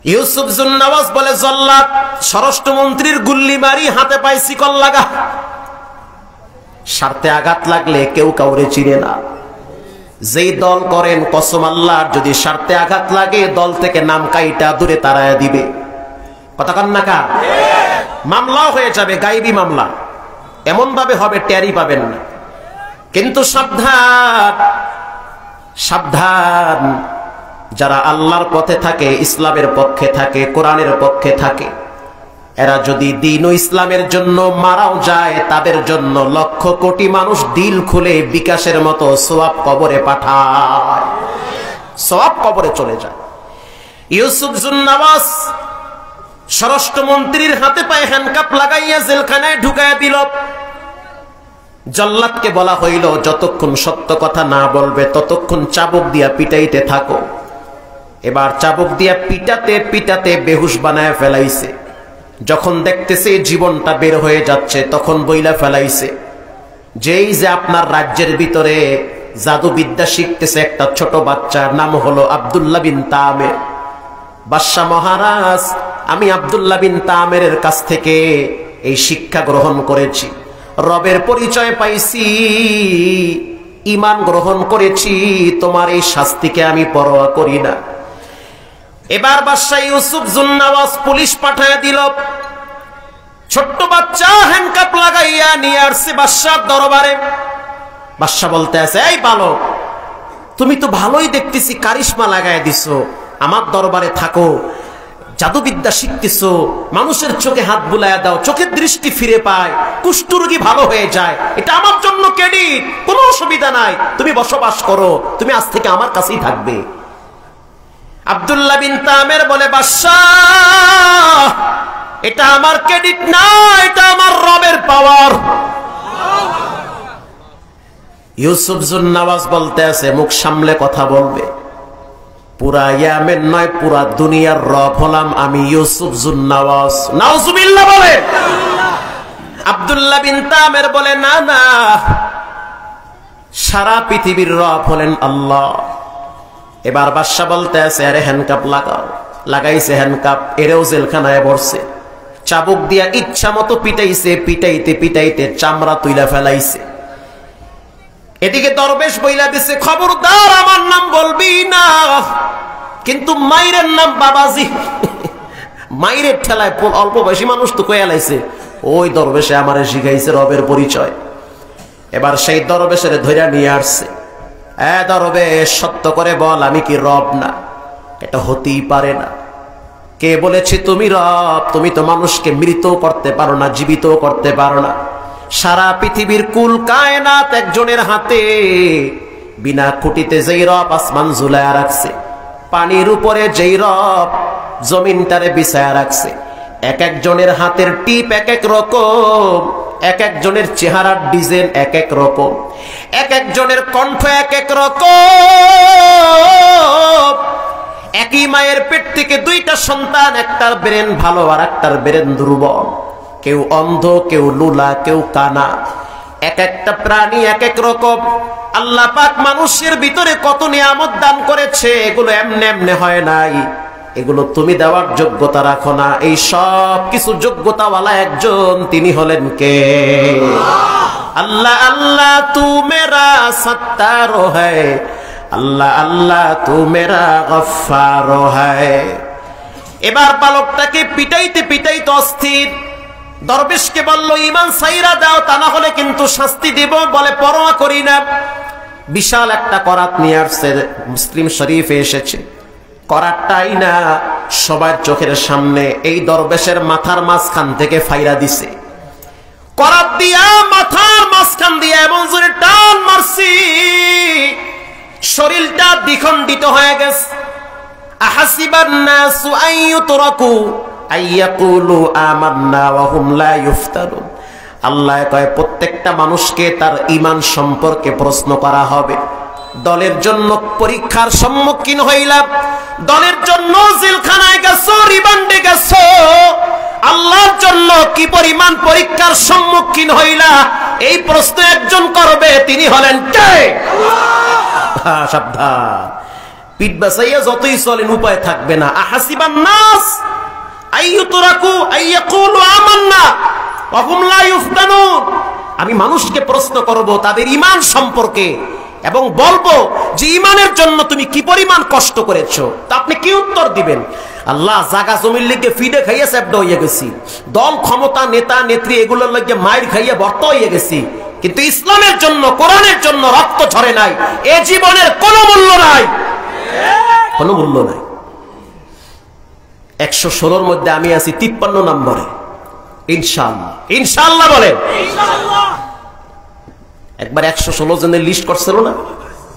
ইউসুফ জুন্নাওয়াজ বলে জল্লাদ স্বরাষ্ট্রমন্ত্রীর গুল্লি মারি, হাতে পায় শিকল লাগা। স্বার্থে আঘাত লাগলে কেউ কাউরে চিনে না। যেই দল করেন কসম আল্লাহর, যদি স্বার্থে আঘাত লাগে, দল থেকে নাম কাইটা দূরে তারায়া দিবে। কথা কান না কা মামলাও হয়ে যাবে, গাইবি মামলা। এমন ভাবে হবে, ট্যারি পাবেন না। কিন্তু সাবধান সাবধান। যারা আল্লাহর পথে থাকে, ইসলামের পক্ষে থাকে, কোরআনের পক্ষে থাকে এরা যদি দিন ইসলামের জন্য মারাও যায়, তাদের জন্য লক্ষ কোটি মানুষ দিল খুলে বিকাশের মতো সোয়াব কবরে পাঠায়। সোয়াব কবরে চলে যায়। ইউসুফ জুন্নাবাস স্বরাষ্ট্রমন্ত্রীর হাতে পায়ে হ্যান্ডকাপ লাগাইয়া জেলখানায় ঢুকাইয়া দিল। জল্লাদকে বলা হইল, যতক্ষণ সত্য কথা না বলবে, ততক্ষণ চাবুক দিয়া পিটাইতে থাকো। এবার চাবুক দিয়া পিটাতে পিটাতে বেহুশ বানায় ফেলাইছে। যখন দেখতেছে জীবনটা বের হয়ে যাচ্ছে, তখন বইলা ফেলাইছে, যেই যে আপনার রাজ্যের ভিতরে জাদুবিদ্যা শিখতেছে একটা ছোট বাচ্চার নাম হলো আবদুল্লাহ বিন তামের। বাদশাহ মহারাজ, আমি আবদুল্লাহ বিন তামের কাছ থেকে এই শিক্ষা গ্রহণ করেছি, রবের পরিচয় পাইছি ইমান গ্রহণ করেছি, তোমার এই শাস্তিকে আমি পরোয়া করি না। এবার বাদশাহ ইউসুফ জুন্নাওয়াজ পুলিশ পাঠায় দিল। ছোট্ট বাচ্চা হ্যান্ডকাপ লাগাইয়া নিয়ে আসছে বাদশাহ দরবারে। বাদশাহ বলতে আছে এই বালক, তুমি তো ভালোই দেখতেছি, কারিশমা লাগাই দিছো, আমার দরবারে থাকো, জাদুবিদ্যা শিখতেছো, মানুষের চোখে হাত বুলাইয়া দাও, চোখের দৃষ্টি ফিরে পায়, কুষ্ঠরোগী ভালো হয়ে যায়, এটা আমার জন্য ক্রেডিট কোনো অসুবিধা নাই, তুমি বসবাস করো, তুমি আজ থেকে আমার কাছেই থাকবে। আবদুল্লাহ বিন তামের বলে, বাদশাহ, এটা আমার ক্রেডিট না এটা আমার রবের পাওয়ার ইউসুফ জুন্নাওয়াজ বলতে আছে, মুখ সামলে কথা বলবে। পুরা ইয়ামেন নয়, পুরা দুনিয়ার রব হলাম আমি ইউসুফ জুন্নাওয়াজ নাউজুবিল্লাহ বলে। আব্দুল্লাহ বিন তামের বলে, না না, সারা পৃথিবীর রব হলেন আল্লাহ। এবার বাদশা বলতে আছে আরে হ্যান্ডকাপ লাগাও। লাগাইছে হ্যান্ডকাপ এরেও জেলখানায় বসছে চাবুক দিয়া ইচ্ছা মতো পিটাইছে, পিটাইতে পিটাইতে চামড়া তুইলা ফেলাইছে। এদিকে দরবেশ বইলা দিছে, খবরদার, আমার নাম বলবি না। কিন্তু মাইরের নাম বাবাজি। মাইরের ঠেলায় অল্প বয়সী মানুষ তো কয়ে লাইছে, ওই দরবেশে আমারে শিখাইছে রবের পরিচয়। এবার সেই দরবেশের ধৈর্য নিয়ে আসছে। এ দরবেশ সত্য করে বল, আমি কি রব না? এটা হতেই পারে না। কে বলেছে, তুমি রব, তুমি তো মানুষকে মৃত করতে পারো না জীবিত করতে পারো না। সারা পৃথিবীর কুল কায়নাত একজনের হাতে। বিনা খুঁটিতে যেই রব আসমান ঝুলায়া রাখছে। পানির উপরে যেই রব জমিনটারে বিছায়া রাখছে। এক একজনের হাতের টিপ এক এক রকম, এক একজনের চেহারার ডিজাইন এক এক রকম, এক একজনের কণ্ঠ এক এক রকম। একই মায়ের পেট থেকে দুইটা সন্তান, একটার ব্রেন ভালো আর একটার ব্রেন দুর্বল। কেউ অন্ধ, কেউ লুলা, কেউ কানা। এক একটা প্রাণী এক এক রকম। আল্লাহ পাক মানুষের ভিতরে কত নিয়ামত দান করেছে, এগুলো এমনে এমনে হয় নাই। এগুলো তুমি দেওয়ার যোগ্যতা রাখো না। এই সব কিছু যোগ্যতাওয়ালা একজন, তিনি হলেন কে? আল্লাহ আল্লাহ, তু মেরা সত্তার আল্লাহ আল্লাহ, তু মেরা গফার এবার বালকটাকে পিটাইতে পিটাইতে অস্থির। দরবেশকে বলল, ইমান সাইরা দাও, তা না হলে কিন্তু শাস্তি দিব। বলে, পরোয়া করি না। বিশাল একটা করাত নিয়ে আসছে, মুসলিম শরীফে এসেছে। করাতটাই না, সবার চোখের সামনে এই দরবেশের মাথার মাঝখান থেকে ফাইরা দিছে। করাত দিয়া মাথার মাঝখান দিয়া এমন জোরে টান মারছি, শরীরটা দ্বিখণ্ডিত হয়ে গেছে। আহাসিবান নাসু আইয়ুতরাকু আইয়াকুলু আমান্না ওয়া হুম লা ইফতানুন আল্লাহ কয়, প্রত্যেকটা মানুষকে তার ঈমান সম্পর্কে প্রশ্ন করা হবে। দলের জন্য পরীক্ষার সম্মুখীন হইলাম। দলের জন্য জেলখানায় গেছো, রিমান্ডে গেছো। আল্লাহর জন্য কি পরিমাণ পরীক্ষার সম্মুখীন হইলা? এই প্রশ্ন একজন করবে, তিনি হলেন কে? সাবধান। পিঠ বাসাইয়া যতই চলেন, উপায় থাকবে না। আহাসিবান নাস। আইয়ুতরাকু আইয়াকুলু আমান্না। ওয়া হুম লা ইফতানুন আমি মানুষকে প্রশ্ন করব, তাদের ঈমান সম্পর্কে। এবং বলব যে ঈমানের জন্য তুমি কি পরিমাণ কষ্ট করেছ? তা আপনি কি উত্তর দিবেন? আল্লাহ জাগা জমির লিগে ফিডে খাইয়া সেবড হইয়া গেছি। দল ক্ষমতা, নেতা, নেত্রী এগুলোর লিগে মায়ের খাইয়ে বর্ত হইয়া গেছি। কিন্তু ইসলামের জন্য, কোরআনের জন্য রক্ত ঝরে নাই। এ জীবনের কোনো মূল্য নাই। কোনো মূল্য নাই। একশো ষোলোর মধ্যে আমি আছি তিপ্পান্ন নম্বরে। ইনশাল্লাহ ইনশাল্লাহ বলেন। একবার একশো ষোলো জনের লিস্ট করছিল না?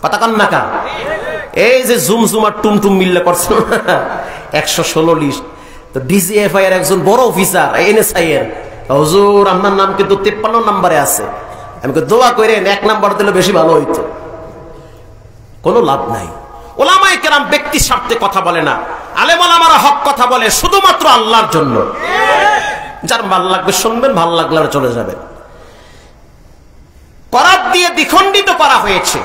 পাতা কান্না কা এই যে জুম জুম আর টুম মিললে করছিল না? একশো ষোলো লিস্ট তো ডিজিএফআই এর একজন বড় অফিসার এনএসআই এর। হজুর, আপনার নাম কিন্তু তেপ্পান্ন নম্বরে আছে। আমি দোয়া করেন এক নাম্বার দিলে বেশি ভালো হইতো। কোনো লাভ নাই। ওলামাই কেরাম ব্যক্তি স্বার্থে কথা বলে না। আলেম ওলামারা হক কথা বলে শুধুমাত্র আল্লাহর জন্য। যার ভালো লাগবে শুনবেন, ভালো লাগলে চলে যাবেন। করাত দিয়ে দ্বিখণ্ডিত করা হয়েছে।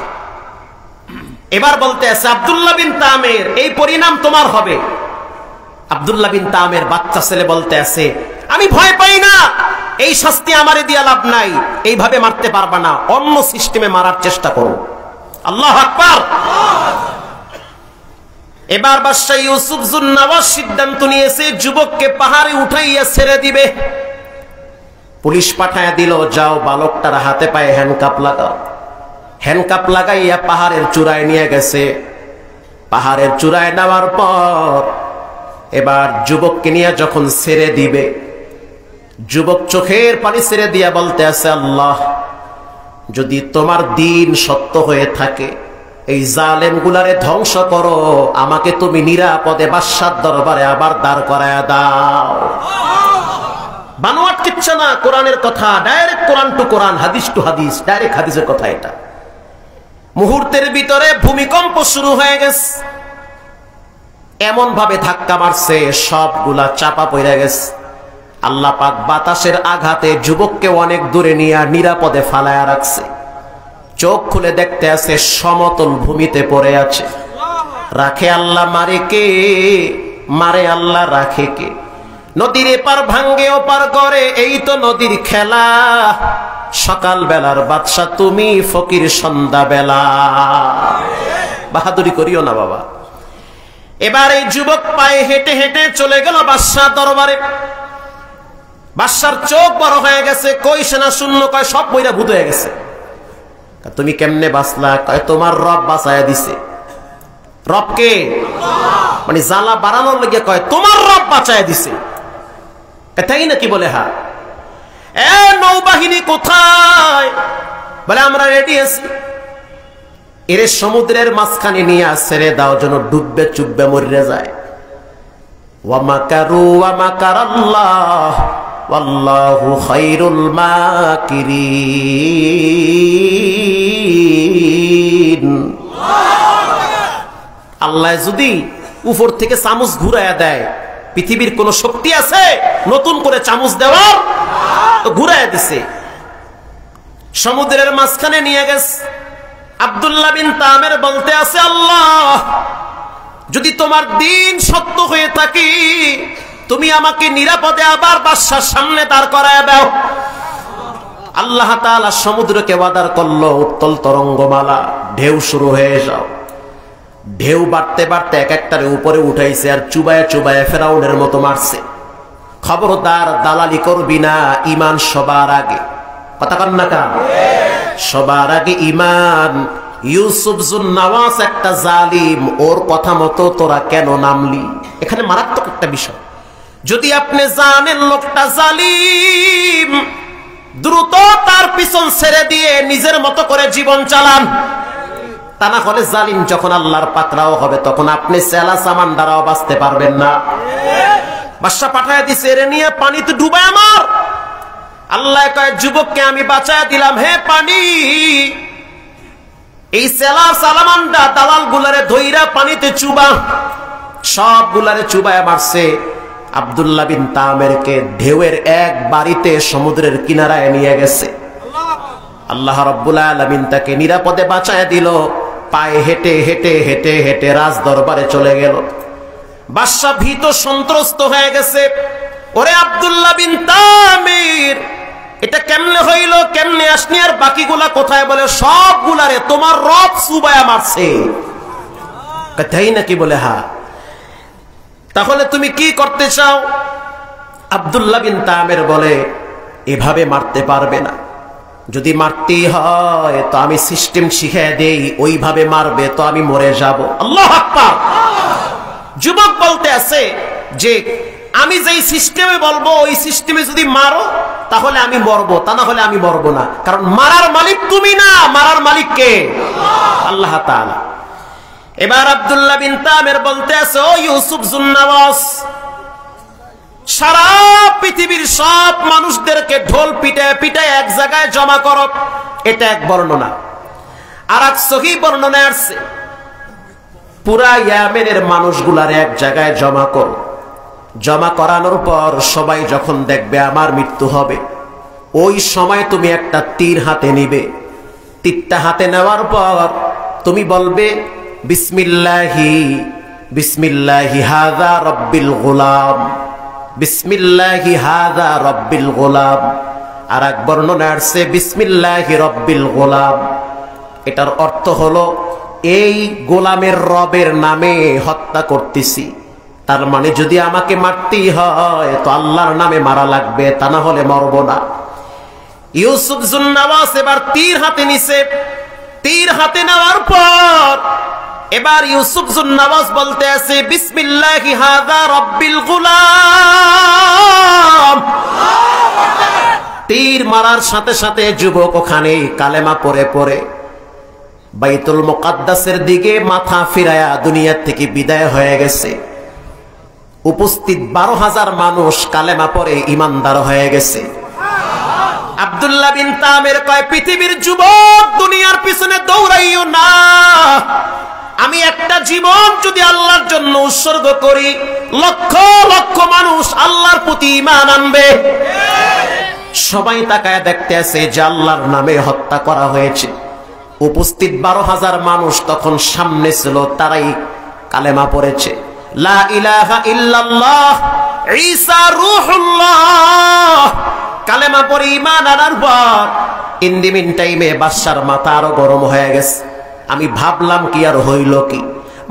এবার বলতে আছে, আব্দুল্লাহ বিন তামের, এই পরিণাম তোমার হবে। আব্দুল্লাহ বিন তামের বাচ্চা ছেলে বলতে আছে, আমি ভয় পাই না, এই শাস্তি আমারে দিয়া লাভ নাই, এইভাবে মারতে পারবা না, অন্য সিস্টেমে মারার চেষ্টা করো। আল্লাহ আকবার। এবার বাদশাহ ইউসুফ জুন্নাওয়াজ সিদ্ধান্ত নিয়েছে, যুবককে পাহাড়ে উঠাইয়া ছেড়ে দিবে। পুলিশ পাঠায় দিল, যাও বালকটার হাতে পায়ে হ্যান্ডকাপ লাগাও। হ্যান্ডকাপ লাগাইয়া পাহাড়ের চূড়ায় নিয়ে গেছে। পাহাড়ের চূড়ায় নেওয়ার পর এবার যুবককে নিয়ে যখন ছেড়ে দিবে, যুবক চোখের পানি ছেড়ে দিয়া বলতে আছে, আল্লাহ, যদি তোমার দিন সত্য হয়ে থাকে, এই জালেম গুলারে ধ্বংস করো, আমাকে তুমি নিরাপদে বাসার দরবারে আবার দাঁড় করায় দাও। বানোয়াট কিচ্ছে না, কোরআনের কথা ডাইরেক্ট কোরআন টু কোরআন, হাদিস টু হাদিস ডাইরেক্ট হাদিসের কথা এটা। মুহূর্তের ভিতরে ভূমিকম্প শুরু হয়ে গেছে। এমন ভাবে ধাক্কা মারছে, সবগুলা চাপা পড়ে গেছে। আল্লাহ পাক বাতাসের আঘাতে যুবককে অনেক দূরে নিয়ে নিরাপদে ফালায়া রাখছে। চোখ খুলে দেখতে আছে, সমতল ভূমিতে পড়ে আছে। রাখে আল্লাহ মারে কে? মারে আল্লাহ রাখে কে? নদীর এপার ভাঙ্গে, ওপার করে এই তো নদীর খেলা। সকাল বেলার বাদশা, তুমি ফকির সন্ধ্যা বেলা বাহাদুরি করিও না, বাবা। এবার এই যুবক পায়ে হেঁটে হেঁটে চলে গেল বাদশাহ দরবারে। বাদশার চোখ বড় হয়ে গেছে, কই সেনা শূন্য, কয় সব বইরা ভূত হয়ে গেছে। তুমি কেমনে বাঁচলা? কয়, তোমার রব বাঁচায়া দিছে। রবকে মানে জ্বালা বাড়ানোর লেগে কয়, তোমার রব বাঁচায়া দিছে। তাই নাকি বলে হা? এ নৌবাহিনী কোথায়? বলে, আমরা রেডি আছি। এর সমুদ্রের মাঝখানে নিয়ে ছেড়ে দাও যেন ডুববে, চুববে, মরে যায়। আল্লাহ যদি উপর থেকে চামচ ঘুরাইয়া দেয় পৃথিবীর কোন শক্তি আছে? নতুন করে চামচ দেওয়ার? ঘুরাইয়া দিছে। সমুদ্রের মাঝখানে নিয়ে গেছে। আব্দুল্লাহ বিন তামের বলতে আছে, আল্লাহ, যদি তোমার দিন সত্য হয়ে থাকি, তুমি আমাকে নিরাপদে আবার বাদশার সামনে দাঁড় করায় দাও। আল্লাহ তাআলা সমুদ্রকে ওয়াদার করল উত্তল তরঙ্গমালা। ঢেউ শুরু হয়ে যাও। ঢেউ বাড়তে বাড়তে এক একটারে উপরে উঠাইছে আর চুবায় চুবায় ফেরাউনের মতো মারছে। খবরদার দালালি করবি না ইমান সবার আগে। কথা কন না কান? সবার আগে ইমান ইউসুফ নওয়াজ একটা জালিম, ওর কথা মতো তোরা কেন নামলি? এখানে মারাত্মক একটা বিষয়। যদি আপনি জানেন লোকটা জালিম, দ্রুত তার পিছন ছেড়ে দিয়ে নিজের মতো করে জীবন চালান। তা না হলে জালিম, যখন আল্লাহর পাকড়াও হবে, তখন আপনি সেলা সামান দ্বারাও বাঁচতে পারবেন না। বাদশা পাঠায় দিছে, এরে নিয়ে পানিতে ডুবায় আমার। আল্লাহ কয়, যুবককে আমি বাঁচায় দিলাম, হে পানি। এই সেলার সালামানটা দালাল গুলারে ধইরা পানিতে চুবা। সব গুলারে চুবায় মারছে। আবদুল্লাহ বিন তামেরকে ঢেউয়ের এক বাড়িতে সমুদ্রের কিনারায় নিয়ে গেছে। আল্লাহ রব্বুল আলমিন তাকে নিরাপদে বাঁচায় দিল। পায়ে হেঁটে হেঁটে হেঁটে হেঁটে রাজ দরবারে চলে গেল। বাদশা ভীত সন্ত্রস্ত হয়ে গেছে। ওরে আবদুল্লাহ বিন তামির, এটা কেমনে হইল, কেমনে আসনি, আর বাকিগুলা কোথায় বলে? সবগুলারে তোমার রব সুবায়া মারছে। তাই নাকি বলে, হা। তাহলে তুমি কি করতে চাও? আবদুল্লাহ বিন তামের বলে, এভাবে মারতে পারবে না। যদি মারতেই হয়, তো আমি সিস্টেম শিখে দেই, ওইভাবে মারবে, তো আমি মরে যাব। আল্লাহ যুবক বলতে আছে যে, আমি যেই সিস্টেমে বলব, ওই সিস্টেমে যদি মারো, তাহলে আমি মরবো, তা না হলে আমি মরবো না। কারণ মারার মালিক তুমি না, মারার মালিক কে? আল্লাহ এবার আব্দুল্লাহ বিন তামের বলতে আছে, ও ইউসুফ জুন্নাওয়াস সারা পৃথিবীর সব মানুষদেরকে ঢোল পিটায় পিটায় এক জায়গায় জমা করো। এটা এক বর্ণনা। আর এক সহি বর্ণনা আসছে, পুরা ইয়ামেনের মানুষগুলার এক জায়গায় জমা করো। জমা করানোর পর সবাই যখন দেখবে আমার মৃত্যু হবে, ওই সময় তুমি একটা তীর হাতে নিবে। তীরটা হাতে নেওয়ার পর তুমি বলবে, বিসমিল্লাহি বিসমিল্লাহি হাদা রব্বিল গোলাম। বিসমিল্লাহি হাদা রব্বিল গোলাম। আর এক বর্ণনা আসছে, বিসমিল্লাহি রব্বিল গোলাম। এটার অর্থ হলো, এই গোলামের রবের নামে হত্যা করতেছি। তার মানে যদি আমাকে মারতেই হয়, তো আল্লাহর নামে মারা লাগবে, তা না হলে মরব না। ইউসুফ জুন্নাওয়াস এবার তীর হাতে নিছে। তীর হাতে নেওয়ার পর এবার ইউসুফ জুন্নাওয়াস বলতে আছে, বিসমিল্লাহি হাযা রব্বিল গুলাম। তীর মারার সাথে সাথে যুবক ওখানে কালেমা পরে পরে বাইতুল মুকাদ্দাসের দিকে মাথা ফিরায়া দুনিয়ার থেকে বিদায় হয়ে গেছে। উপস্থিত বারো হাজার মানুষ কালেমা পরে ইমানদার হয়ে গেছে। আবদুল্লাহ বিন তামের কয়, পৃথিবীর যুবক দুনিয়ার পিছনে দৌড়াইও না। আমি একটা জীবন যদি আল্লাহর জন্য উৎসর্গ করি, লক্ষ লক্ষ মানুষ আল্লাহর প্রতি ইমান আনবে। সবাই তাকায় দেখতে আছে যে আল্লাহর নামে হত্যা করা হয়েছে। উপস্থিত বারো হাজার মানুষ তখন সামনে ছিল, তারাই কালেমা পড়েছে। লা ইলাহা ইল্লাল্লাহ, ঈসা রূহুল্লাহ। কালেমা পড়ে ইমান আনার পর, ইন দি মিন টাইমে বাদশার মাথা আরও গরম হয়ে গেছে। আমি ভাবলাম কি আর হইল কি?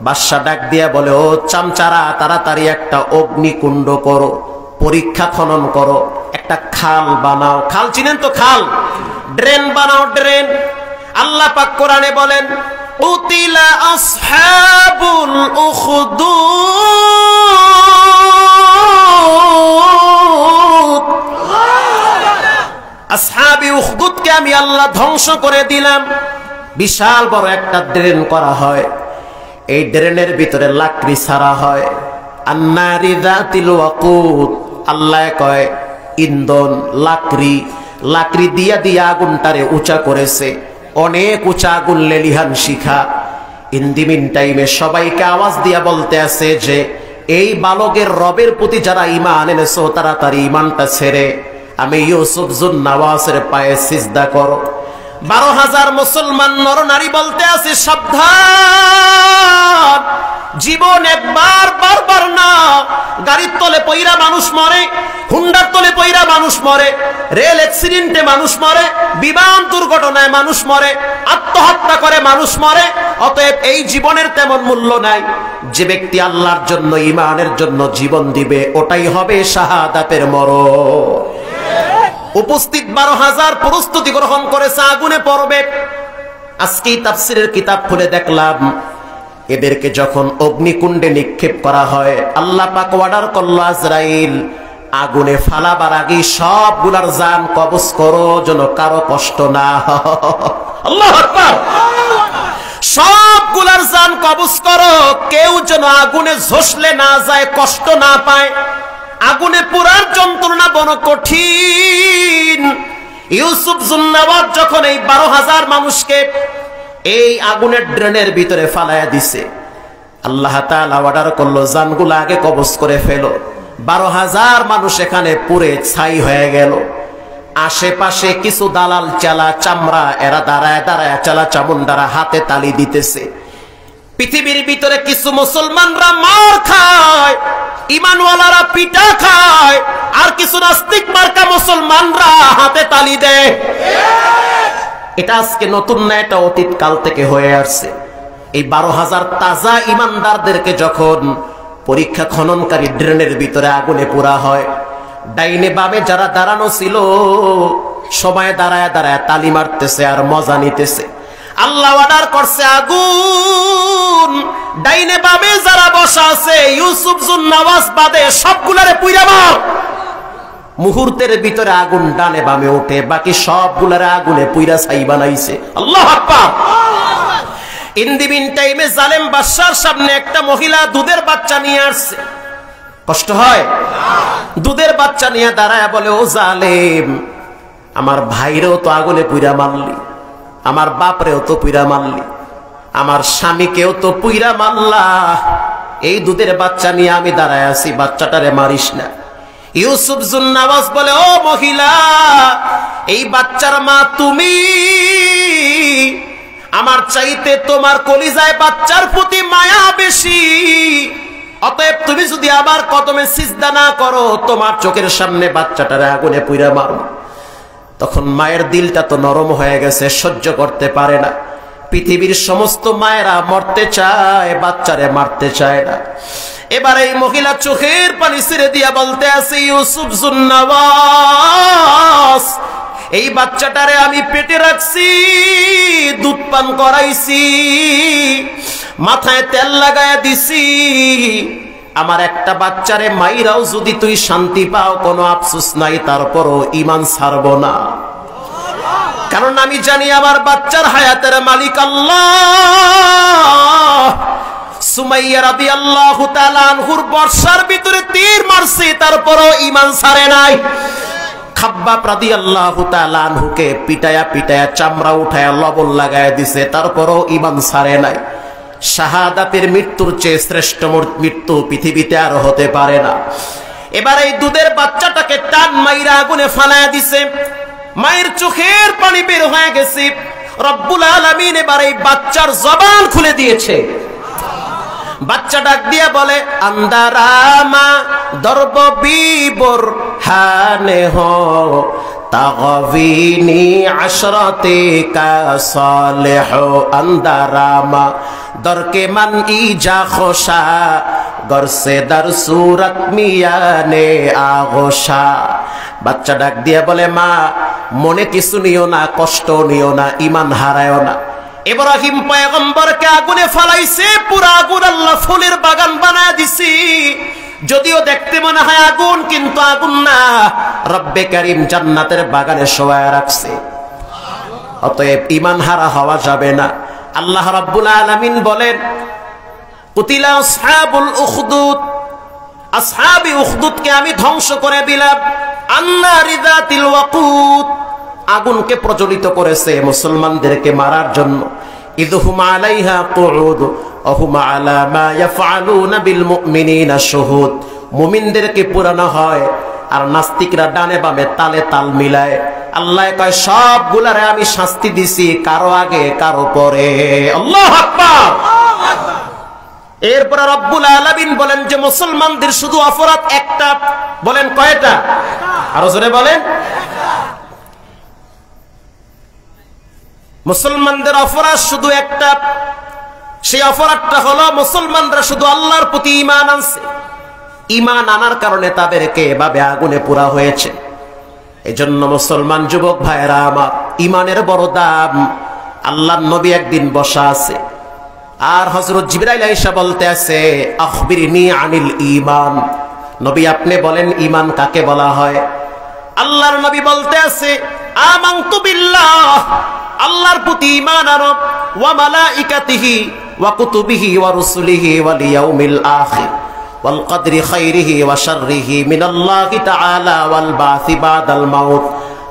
বাদশা ডাক দিয়া বলে, ও চামচারা, তাড়াতাড়ি একটা অগ্নিকুণ্ড করো, পরীক্ষা খনন করো, একটা খাল বানাও। খাল চিনেন তো খাল? ড্রেন বানাও, ড্রেন। আল্লাহ পাক কোরআনে বলেন, উতিলা আসহাবুল উখদুদ। আসহাবি উখদুদকে আমি আল্লাহ ধ্বংস করে দিলাম। বিশাল বড় একটা ড্রেন করা হয়। এই ড্রেনের ভিতরে লাকড়ি ছাড়া হয়। আল্লাহ কয়, ইন্ধন, লাকড়ি লাকড়ি দিয়া দিয়া আগুনটারে উঁচা করেছে। অনেক উঁচা আগুন লেলিহান শিখা। ইন্দিমিন টাইমে সবাইকে আওয়াজ দিয়া বলতে আছে যে, এই বালকের রবের প্রতি যারা ইমান এনেছো তার ইমানটা ছেড়ে। আমি ইউসুফ জুন নওয়াজের পায়ে সিজদা করো। বারো হাজার মুসলমান নর নারী বলতে আছে, সাবধান, জীবন একবার, বারবার না। গাড়ির তলে পইরা মানুষ মরে, হুন্ডার তলে পইরা মানুষ মরে, রেল অ্যাক্সিডেন্টে মানুষ মরে, বিমান দুর্ঘটনায় মানুষ মরে, আত্মহত্যা করে মানুষ মরে, অতএব এই জীবনের তেমন মূল্য নাই। যে ব্যক্তি আল্লাহর জন্য ইমানের জন্য জীবন দিবে, ওটাই হবে শাহাদাতের মরণ। উপস্থিত বারো হাজার প্রস্তুতি গ্রহণ করেছে, আগুনে পড়বে। আজকে তাফসিরের কিতাব খুলে দেখলাম, এদেরকে যখন অগ্নিকুণ্ডে নিক্ষেপ করা হয়, আল্লাহ পাক অর্ডার করল, আজরাইল, আগুনে ফালাবার আগে সবগুলার জান কবজ করো, যেন কারও কষ্ট না আল্লাহ সবগুলার জান কবজ করো, কেউ যেন আগুনে ঝসলে না যায়, কষ্ট না পায়। আগুনে পুরার যন্ত্রণা বড় কঠিন। ইউসুফ জুন্নাবাদ যখন এই বারো হাজার মানুষকে এই আগুনের ড্রেনের ভিতরে ফালাইয়া দিছে, আল্লাহ অর্ডার করল জানগুলো আগে কবজ করে ফেলো। বারো হাজার মানুষ এখানে পুরে ছাই হয়ে গেল। আশেপাশে কিছু দালাল চালা চামড়া, এরা দাঁড়ায় দাঁড়ায় চালা চামুন্ডারা হাতে তালি দিতেছে। পৃথিবীর ভিতরে কিছু মুসলমানরা মার খায়। ইমানওয়ালারা পিটা খায়, আর কিছু নাস্তিক মার্কা মুসলমানরা হাতে তালি দেয়। এটা আজকে নতুন না, এটা অতীত কাল থেকে হয়ে আসছে। এই বারো হাজার তাজা ইমানদারদেরকে যখন পরীক্ষা খননকারী ড্রেনের ভিতরে আগুনে পোড়া হয়, ডাইনে বামে যারা দাঁড়ানো ছিল, সবাই দাঁড়ায় দাঁড়ায় তালি মারতেছে আর মজা নিতেছে। আল্লাহ অর্ডার করছে, আগুন! ডাইনে বামে যারা বসা আছে, ইউসুফ নওয়াজ বাদে সবগুলারে পুইরা মার। মুহূর্তের ভিতরে আগুন ডানে বামে ওঠে, বাকি সবগুলারে আগুনে পুইরা ছাই বানাইছে। আল্লাহ আকবার! ইন্দিবিন টাইমে জালেম বাদশার সামনে একটা মহিলা দুধের বাচ্চা নিয়ে আসছে। কষ্ট হয়? দুধের বাচ্চা নিয়ে দাঁড়ায় বলে, ও জালেম, আমার ভাইরেও তো আগুনে পুইরা মারলি। আমার বাপরেও তো পুইরা মারলি, আমার স্বামীকেও তো পুইরা মারলা। এই দুধের বাচ্চা নিয়ে আমি দাঁড়ায় আছি, বাচ্চাটারে মারিস না। ইউসুফ জুন্নাওয়াজ বলে, ও মহিলা, এই বাচ্চার মা তুমি। আমার চাইতে তোমার কলিজায় বাচ্চার প্রতি মায়া বেশি। অতএব তুমি যদি আবার কদমে সিজদা না করো, তোমার চোখের সামনে বাচ্চাটারে আগুনে পুইরা মারো। তখন মায়ের দিলটা তো নরম হয়ে গেছে, সহ্য করতে পারে না। পৃথিবীর সমস্ত মায়েরা মরতে চায়, বাচ্চারে মারতে চায় না। এবার এই মহিলা চোখের পানি ছেড়ে দিয়া বলতে আছে, ইউসুফ জুন্নাবাস এই বাচ্চাটারে আমি পেটে রাখছি, দুধ পান করাইছি, মাথায় তেল লাগায় দিছি আমার একটা বাচ্চারে মাইরাও যদি তুই শান্তি পাও, কোনো আফসুস নাই, তারপরও ইমান ছাড়ব না। কারণ আমি জানি আমার বাচ্চার হায়াতের মালিক আল্লাহ। সুমাইয়া মারছে, তারপরও ঈমান ছাড়ে নাই। আনহুকে পিটায়া পিটায়া চামড়া উঠায়া লবণ লাগায়া দিছে, তারপরও ঈমান ছাড়ে নাই। শাহাদাতের মৃত্যুর চেয়ে শ্রেষ্ঠ মৃত্যু পৃথিবীতে আর হতে পারে না। এবার এই দুধের বাচ্চাটাকে টান মাইরা আগুনে ফালায় দিছে। মায়ের চোখের পানি বের হয়ে গেছে। রব্বুল আলমিন এবার এই বাচ্চার জবান খুলে দিয়েছে। বাচ্চা ডাক দিয়া বলে, আন্দারামা দর্ব বিবর হানে হো তাগবিনি আশরতে কা সালেহ আন্দারামা দরকে মান ইজা খোসা গরসে দার সুরত মিয়ানে আগোসা। বাচ্চা ডাক দিয়া বলে, মা মনে কিছু নিও না, কষ্ট নিও না, ইমান হারায়ও না। ইব্রাহিম পয়গম্বরকে আগুনে ফালাইছে, পুরো আগুন আল্লাহ ফুলের বাগান বানায় দিছি। যদিও দেখতে মনে হয় আগুন, কিন্তু আগুন না। রব্বে কারিম জান্নাতের বাগানে শোয়ায় রাখছে। অতএব ইমান হারা হওয়া যাবে না। আল্লাহ রাব্বুল আলামিন বলেন, কুতিলা আসহাবুল উখদুদ। আসহাবি উখদুদকে আমি ধ্বংস করে দিলাম। আন্নারি যাতিল ওয়াকুদ। আগুনকে প্রজ্বলিত করেছে মুসলমানদেরকে মারার জন্য। ইদহুম আলাইহা কুউদ, অহুম আলা মা মুমিনদেরকে পুরানো হয় আর নাস্তিকরা ডানে বামে তালে তাল মিলায়। আল্লাহ কয়, সবগুলারে আমি শাস্তি দিছি কারও আগে, কারও পরে। আল্লাহ আকবার! এরপরে রব্বুল আলামিন বলেন যে, মুসলমানদের শুধু অপরাধ একটা। বলেন কয়টা? আরও জোরে বলেন। মুসলমানদের অপরাধ শুধু একটা। সেই অপরাধটা হলো মুসলমানরা শুধু আল্লাহর প্রতি ইমান আনছে। ইমান আনার কারণে তাদেরকে এভাবে আগুনে পুরা হয়েছে। এজন্য মুসলমান যুবক ভাইরা আমার ইমানের বড় দাম আল্লাহ নবী একদিন বসা আছে। আর হজরত জিবরাইল আইসা বলতে আছে, আখবিরনি আনিল ইমান নবী আপনি বলেন ইমান কাকে বলা হয়? আল্লাহর নবী বলতে আছে, আমানতু বিল্লাহ। আল্লাহর প্রতি ইমান আরব ওয়া মালাইকাতিহি ওয়া কুতুবিহি ওয়া রুসুলিহি ওয়াল ইয়াউমিল আখির। ওয়াল কদরি খাইরিহি ওয়া শাররিহি মিনাল্লাহি তাআলা ওয়াল বাসি বাদাল মাউত।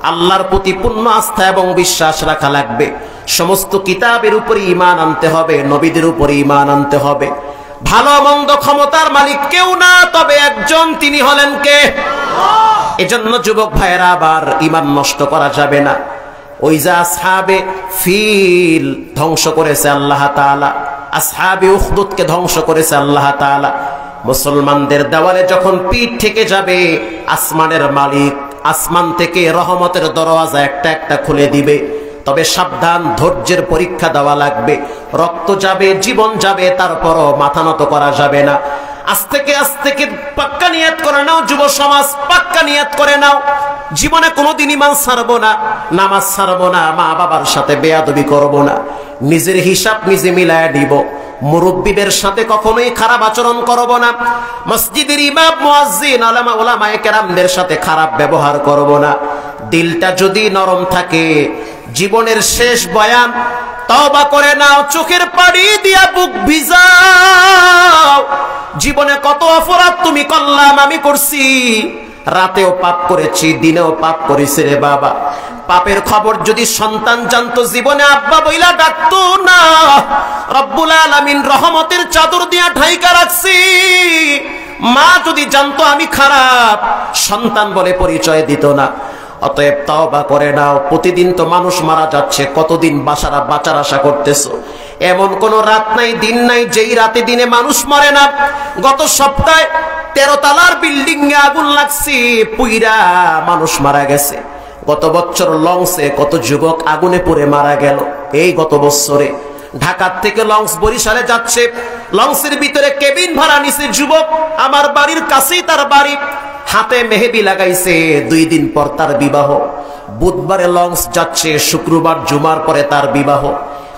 আল্লাহর প্রতি পূর্ণ আস্থা এবং বিশ্বাস রাখা লাগবে। সমস্ত কিতাবের উপরে ইমান আনতে হবে, নবীদের উপরে ইমান আনতে হবে। ভালো মন্দ ক্ষমতার মালিক কেউ না, তবে একজন তিনি হলেন কে? এজন্য যুবক ভাইয়েরা, আবার ইমান নষ্ট করা যাবে না। ওই যা আসহাবে ফিল ধ্বংস করেছে আল্লাহ তাআলা। আসহাবে উখদুদকে ধ্বংস করেছে আল্লাহ তাআলা। মুসলমানদের দেওয়ালে যখন পিঠ থেকে যাবে, আসমানের মালিক আসমান থেকে রহমতের দরওয়াজা একটা একটা খুলে দিবে। তবে সাবধান, ধৈর্যের পরীক্ষা দেওয়া লাগবে। রক্ত যাবে, জীবন যাবে, তারপরও মাথা নত করা যাবে না। আজ থেকে আজ থেকে পাক্কা নিয়াত করে নাও, যুব সমাজ, পাক্কা নিয়াত করে নাও। জীবনে কোনোদিন ইমান ছাড়বো না, নামাজ ছাড়বো না মা বাবার সাথে বেয়াদবি করব না। নিজের হিসাব নিজে মিলায় নিব মুরব্বীদের সাথে কখনোই খারাপ আচরণ করব না। মসজিদের ইমাম, মুয়াজ্জিন, আলামা ওলামায়ে কেরামদের সাথে খারাপ ব্যবহার করব না। দিলটা যদি নরম থাকে জীবনের শেষ বয়ান, তওবা করে নাও, চোখের পাড়ি দিয়া বুক ভিজাও। জীবনে কত অপরাধ তুমি করলাম, আমি করছি। রাতেও পাপ করেছি, দিনেও পাপ করেছি রে বাবা। পাপের খবর যদি সন্তান জানতো, জীবনে আব্বা বইলা ডাকতো না। রব্বুল আলামিন রহমতের চাদর দিয়া ঢাইকা রাখছি। মা যদি জানতো আমি খারাপ, সন্তান বলে পরিচয় দিত না। অতএব তাও বা করে নাও। প্রতিদিন তো মানুষ মারা যাচ্ছে, কতদিন বাসারা বাঁচার আশা করতেছো? এমন কোন রাত নাই, দিন নাই, যেই রাতে দিনে মানুষ মরে না। গত সপ্তাহে তেরো তালার বিল্ডিং এ আগুন লাগছে, পুইরা মানুষ মারা গেছে। গত বছর লংসে কত যুবক আগুনে পড়ে মারা গেল। এই গত বছরে ঢাকার থেকে লংস বরিশালে যাচ্ছে। লংসের ভিতরে কেবিন ভাড়া নিছে যুবক। আমার বাড়ির কাছেই তার বাড়ি। হাতে মেহেদি লাগাইছে দুই দিন পর তার বিবাহ। বুধবারে লঞ্চ যাচ্ছে, শুক্রবার জুমার পরে তার বিবাহ।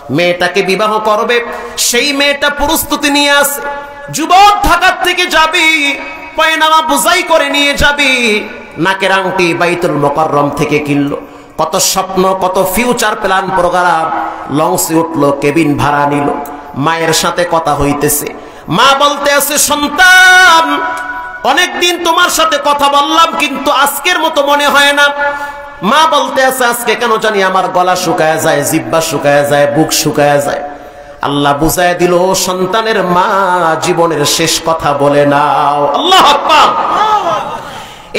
মেয়েটাকে বিবাহ করবে, সেই মেয়েটা প্রস্তুতি নিয়ে আসে। যুবক ঢাকার থেকে যাবি, পয়নামা বুঝাই করে নিয়ে যাবি। নাকের আংটি বাইতুল মোকাররম থেকে কিনলো। কত স্বপ্ন, কত ফিউচার প্ল্যান প্রোগ্রাম। লঞ্চে উঠল, কেবিন ভাড়া নিল। মায়ের সাথে কথা হইতেছে। মা বলতে আছে, সন্তান অনেকদিন তোমার সাথে কথা বললাম, কিন্তু আজকের মতো মনে হয় না। মা বলতে আছে, আজকে কেন জানি আমার গলা শুকায় যায়, জিব্বা শুকায় যায়, বুক শুকায় যায়। আল্লাহ বুঝায় দিল সন্তানের মা, জীবনের শেষ কথা বলে নাও। আল্লাহ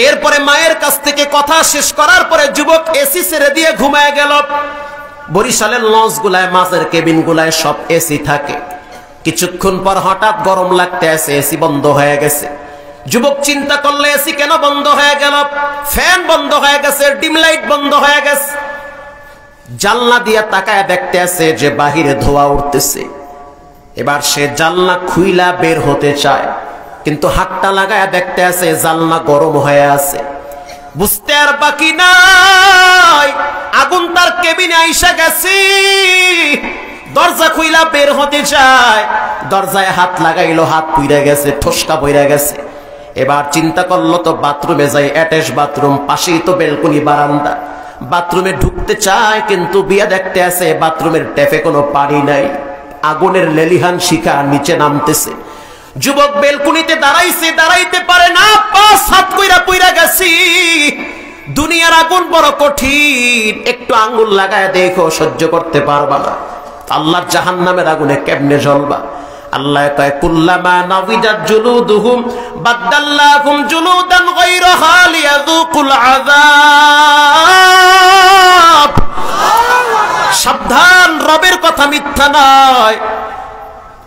এরপরে মায়ের কাছ থেকে কথা শেষ করার পরে যুবক এসি ছেড়ে দিয়ে ঘুমায় গেল। বরিশালের লঞ্চ গুলায় মাছের কেবিন গুলায় সব এসি থাকে। কিছুক্ষণ পর হঠাৎ গরম লাগতে আছে এসি বন্ধ হয়ে গেছে। যুবক চিন্তা করলে এসি কেন বন্ধ হয়ে গেল? ফ্যান বন্ধ হয়ে গেছে, ডিম লাইট বন্ধ হয়ে গেছে। জানলা দিয়া তাকায় দেখতে আছে যে বাহিরে ধোয়া উঠতেছে। এবার সে জানলা খুইলা বের হতে চায়, কিন্তু হাতটা লাগায় দেখতে আছে জানলা গরম হয়ে আছে। বুঝতে আর বাকি নাই। আগুন তার কেবিনে আইসা গেছে। দরজা খুইলা বের হতে চায়। দরজায় হাত লাগাইলো, হাত পুইরা গেছে, ঠোসকা পইরা গেছে। এবার চিন্তা করল তো বাথরুমে যাই, অ্যাটাচ বাথরুম, পাশেই তো বেলকুনি বারান্দা। বাথরুমে ঢুকতে চায়, কিন্তু বিয়া দেখতে আছে বাথরুমের ট্যাপে কোনো পানি নাই। আগুনের লেলিহান শিখা নিচে নামতেছে। যুবক বেলকুনিতে দাঁড়াইছে, দাঁড়াইতে পারে না পাঁচ হাত কইরা পইরা গেছি। দুনিয়ার আগুন বড় কঠিন, একটু আঙ্গুল লাগায় দেখো, সহ্য করতে পারবা না। আল্লাহর জাহান্নামের আগুনে কেমনে জ্বলবা? আল্লাহ কয়, কুল্লামা নাবিজাত জুলুদুহুম, বাদদাল্লাহুম জুলুদান গায়রাহা লিয়াযুকুল আযাব। সাবধান, রবের কথা মিথ্যা নয়।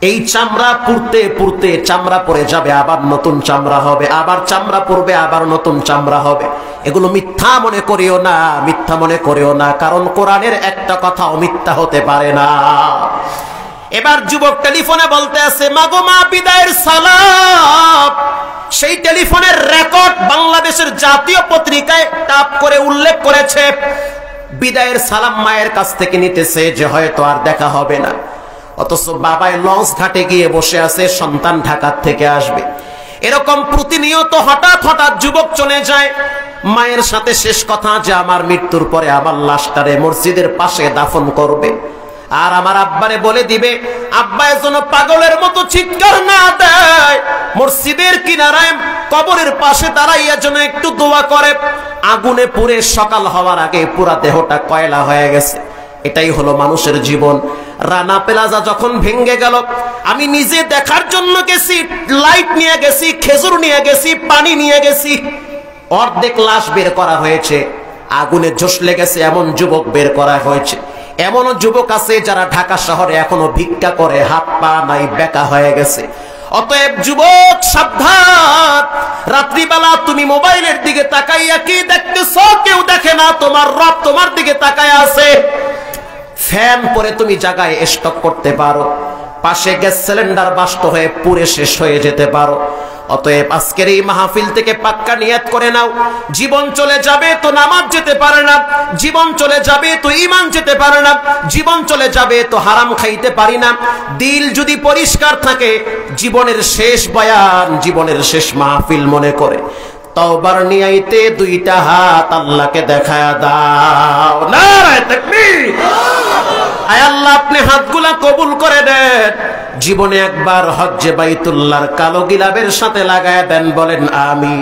এই চামড়া পুরতে পুরতে চামড়া পরে যাবে, আবার নতুন চামড়া হবে, আবার চামড়া পড়বে, আবার নতুন চামড়া হবে। এগুলো মিথ্যা মনে করিও না, মিথ্যা মনে করিও না, কারণ কোরআনের একটা কথাও মিথ্যা হতে পারে না। এবার যুবক টেলিফোনে বলতে আছে মাগো মা, বিদায়ের সালাম। সেই টেলিফোনের রেকর্ড বাংলাদেশের জাতীয় পত্রিকায় টাপ করে উল্লেখ করেছে, বিদায়ের সালাম মায়ের কাছ থেকে নিতেছে যে হয়তো আর দেখা হবে না। অথচ বাবায় লঞ্চ ঘাটে গিয়ে বসে আছে, সন্তান ঢাকার থেকে আসবে। এরকম প্রতিনিয়ত হঠাৎ হঠাৎ যুবক চলে যায়, মায়ের সাথে শেষ কথা যে আমার মৃত্যুর পরে আমার লাশটারে মসজিদের পাশে দাফন করবে। আর আমার আব্বারে বলে দিবে, আব্বা যেন পাগলের মতো চিৎকার না দেয়। মসজিদের কিনারায় কবরের পাশে দাঁড়াইয়া যেন একটু দোয়া করে। আগুনে পুড়ে সকাল হওয়ার আগে পুরা দেহটা কয়লা হয়ে গেছে। এটাই হলো মানুষের জীবন। রানা প্লাজা যখন ভেঙ্গে গেল, আমি নিজে দেখার জন্য গেছি, লাইট নিয়ে গেছি, খেজুর নিয়ে গেছি, পানি নিয়ে গেছি। অর্ধেক লাশ বের করা হয়েছে, আগুনে ঝোস লেগেছে এমন যুবক বের করা হয়েছে। এমন যুবক আছে যারা ঢাকা শহরে এখনও ভিক্ষা করে, হাত পা নাই, বেকা হয়ে গেছে। অতএব যুবক, সাবধান। রাত্রিবেলা তুমি মোবাইলের দিকে তাকাইয়া কি দেখতেছ? কেউ দেখে না, তোমার রব তোমার দিকে তাকায় আছে। ফ্যান পরে তুমি জায়গায় স্টক করতে পারো। পাশে গ্যাস সিলিন্ডার বাস্ত হয়ে পুরে শেষ হয়ে যেতে পারো। অতএব আজকের এই মাহফিল থেকে পাক্কা নিয়াত করে নাও। জীবন চলে যাবে তো নামাজ যেতে পারে না। জীবন চলে যাবে তো ইমান যেতে পারে না। জীবন চলে যাবে তো হারাম খাইতে পারি না। দিল যদি পরিষ্কার থাকে, জীবনের শেষ বয়ান, জীবনের শেষ মাহফিল মনে করে। তওবার নিয়াইতে দুইটা হাত আল্লাহকে দেখায় দাও। নারায় তাকবীর। আয় আপনি হাতগুলা কবুল করে দেন। জীবনে একবার হজ্জে বাইতুল্লাহর কালো গিলাবের সাথে লাগায় দেন, বলেন আমি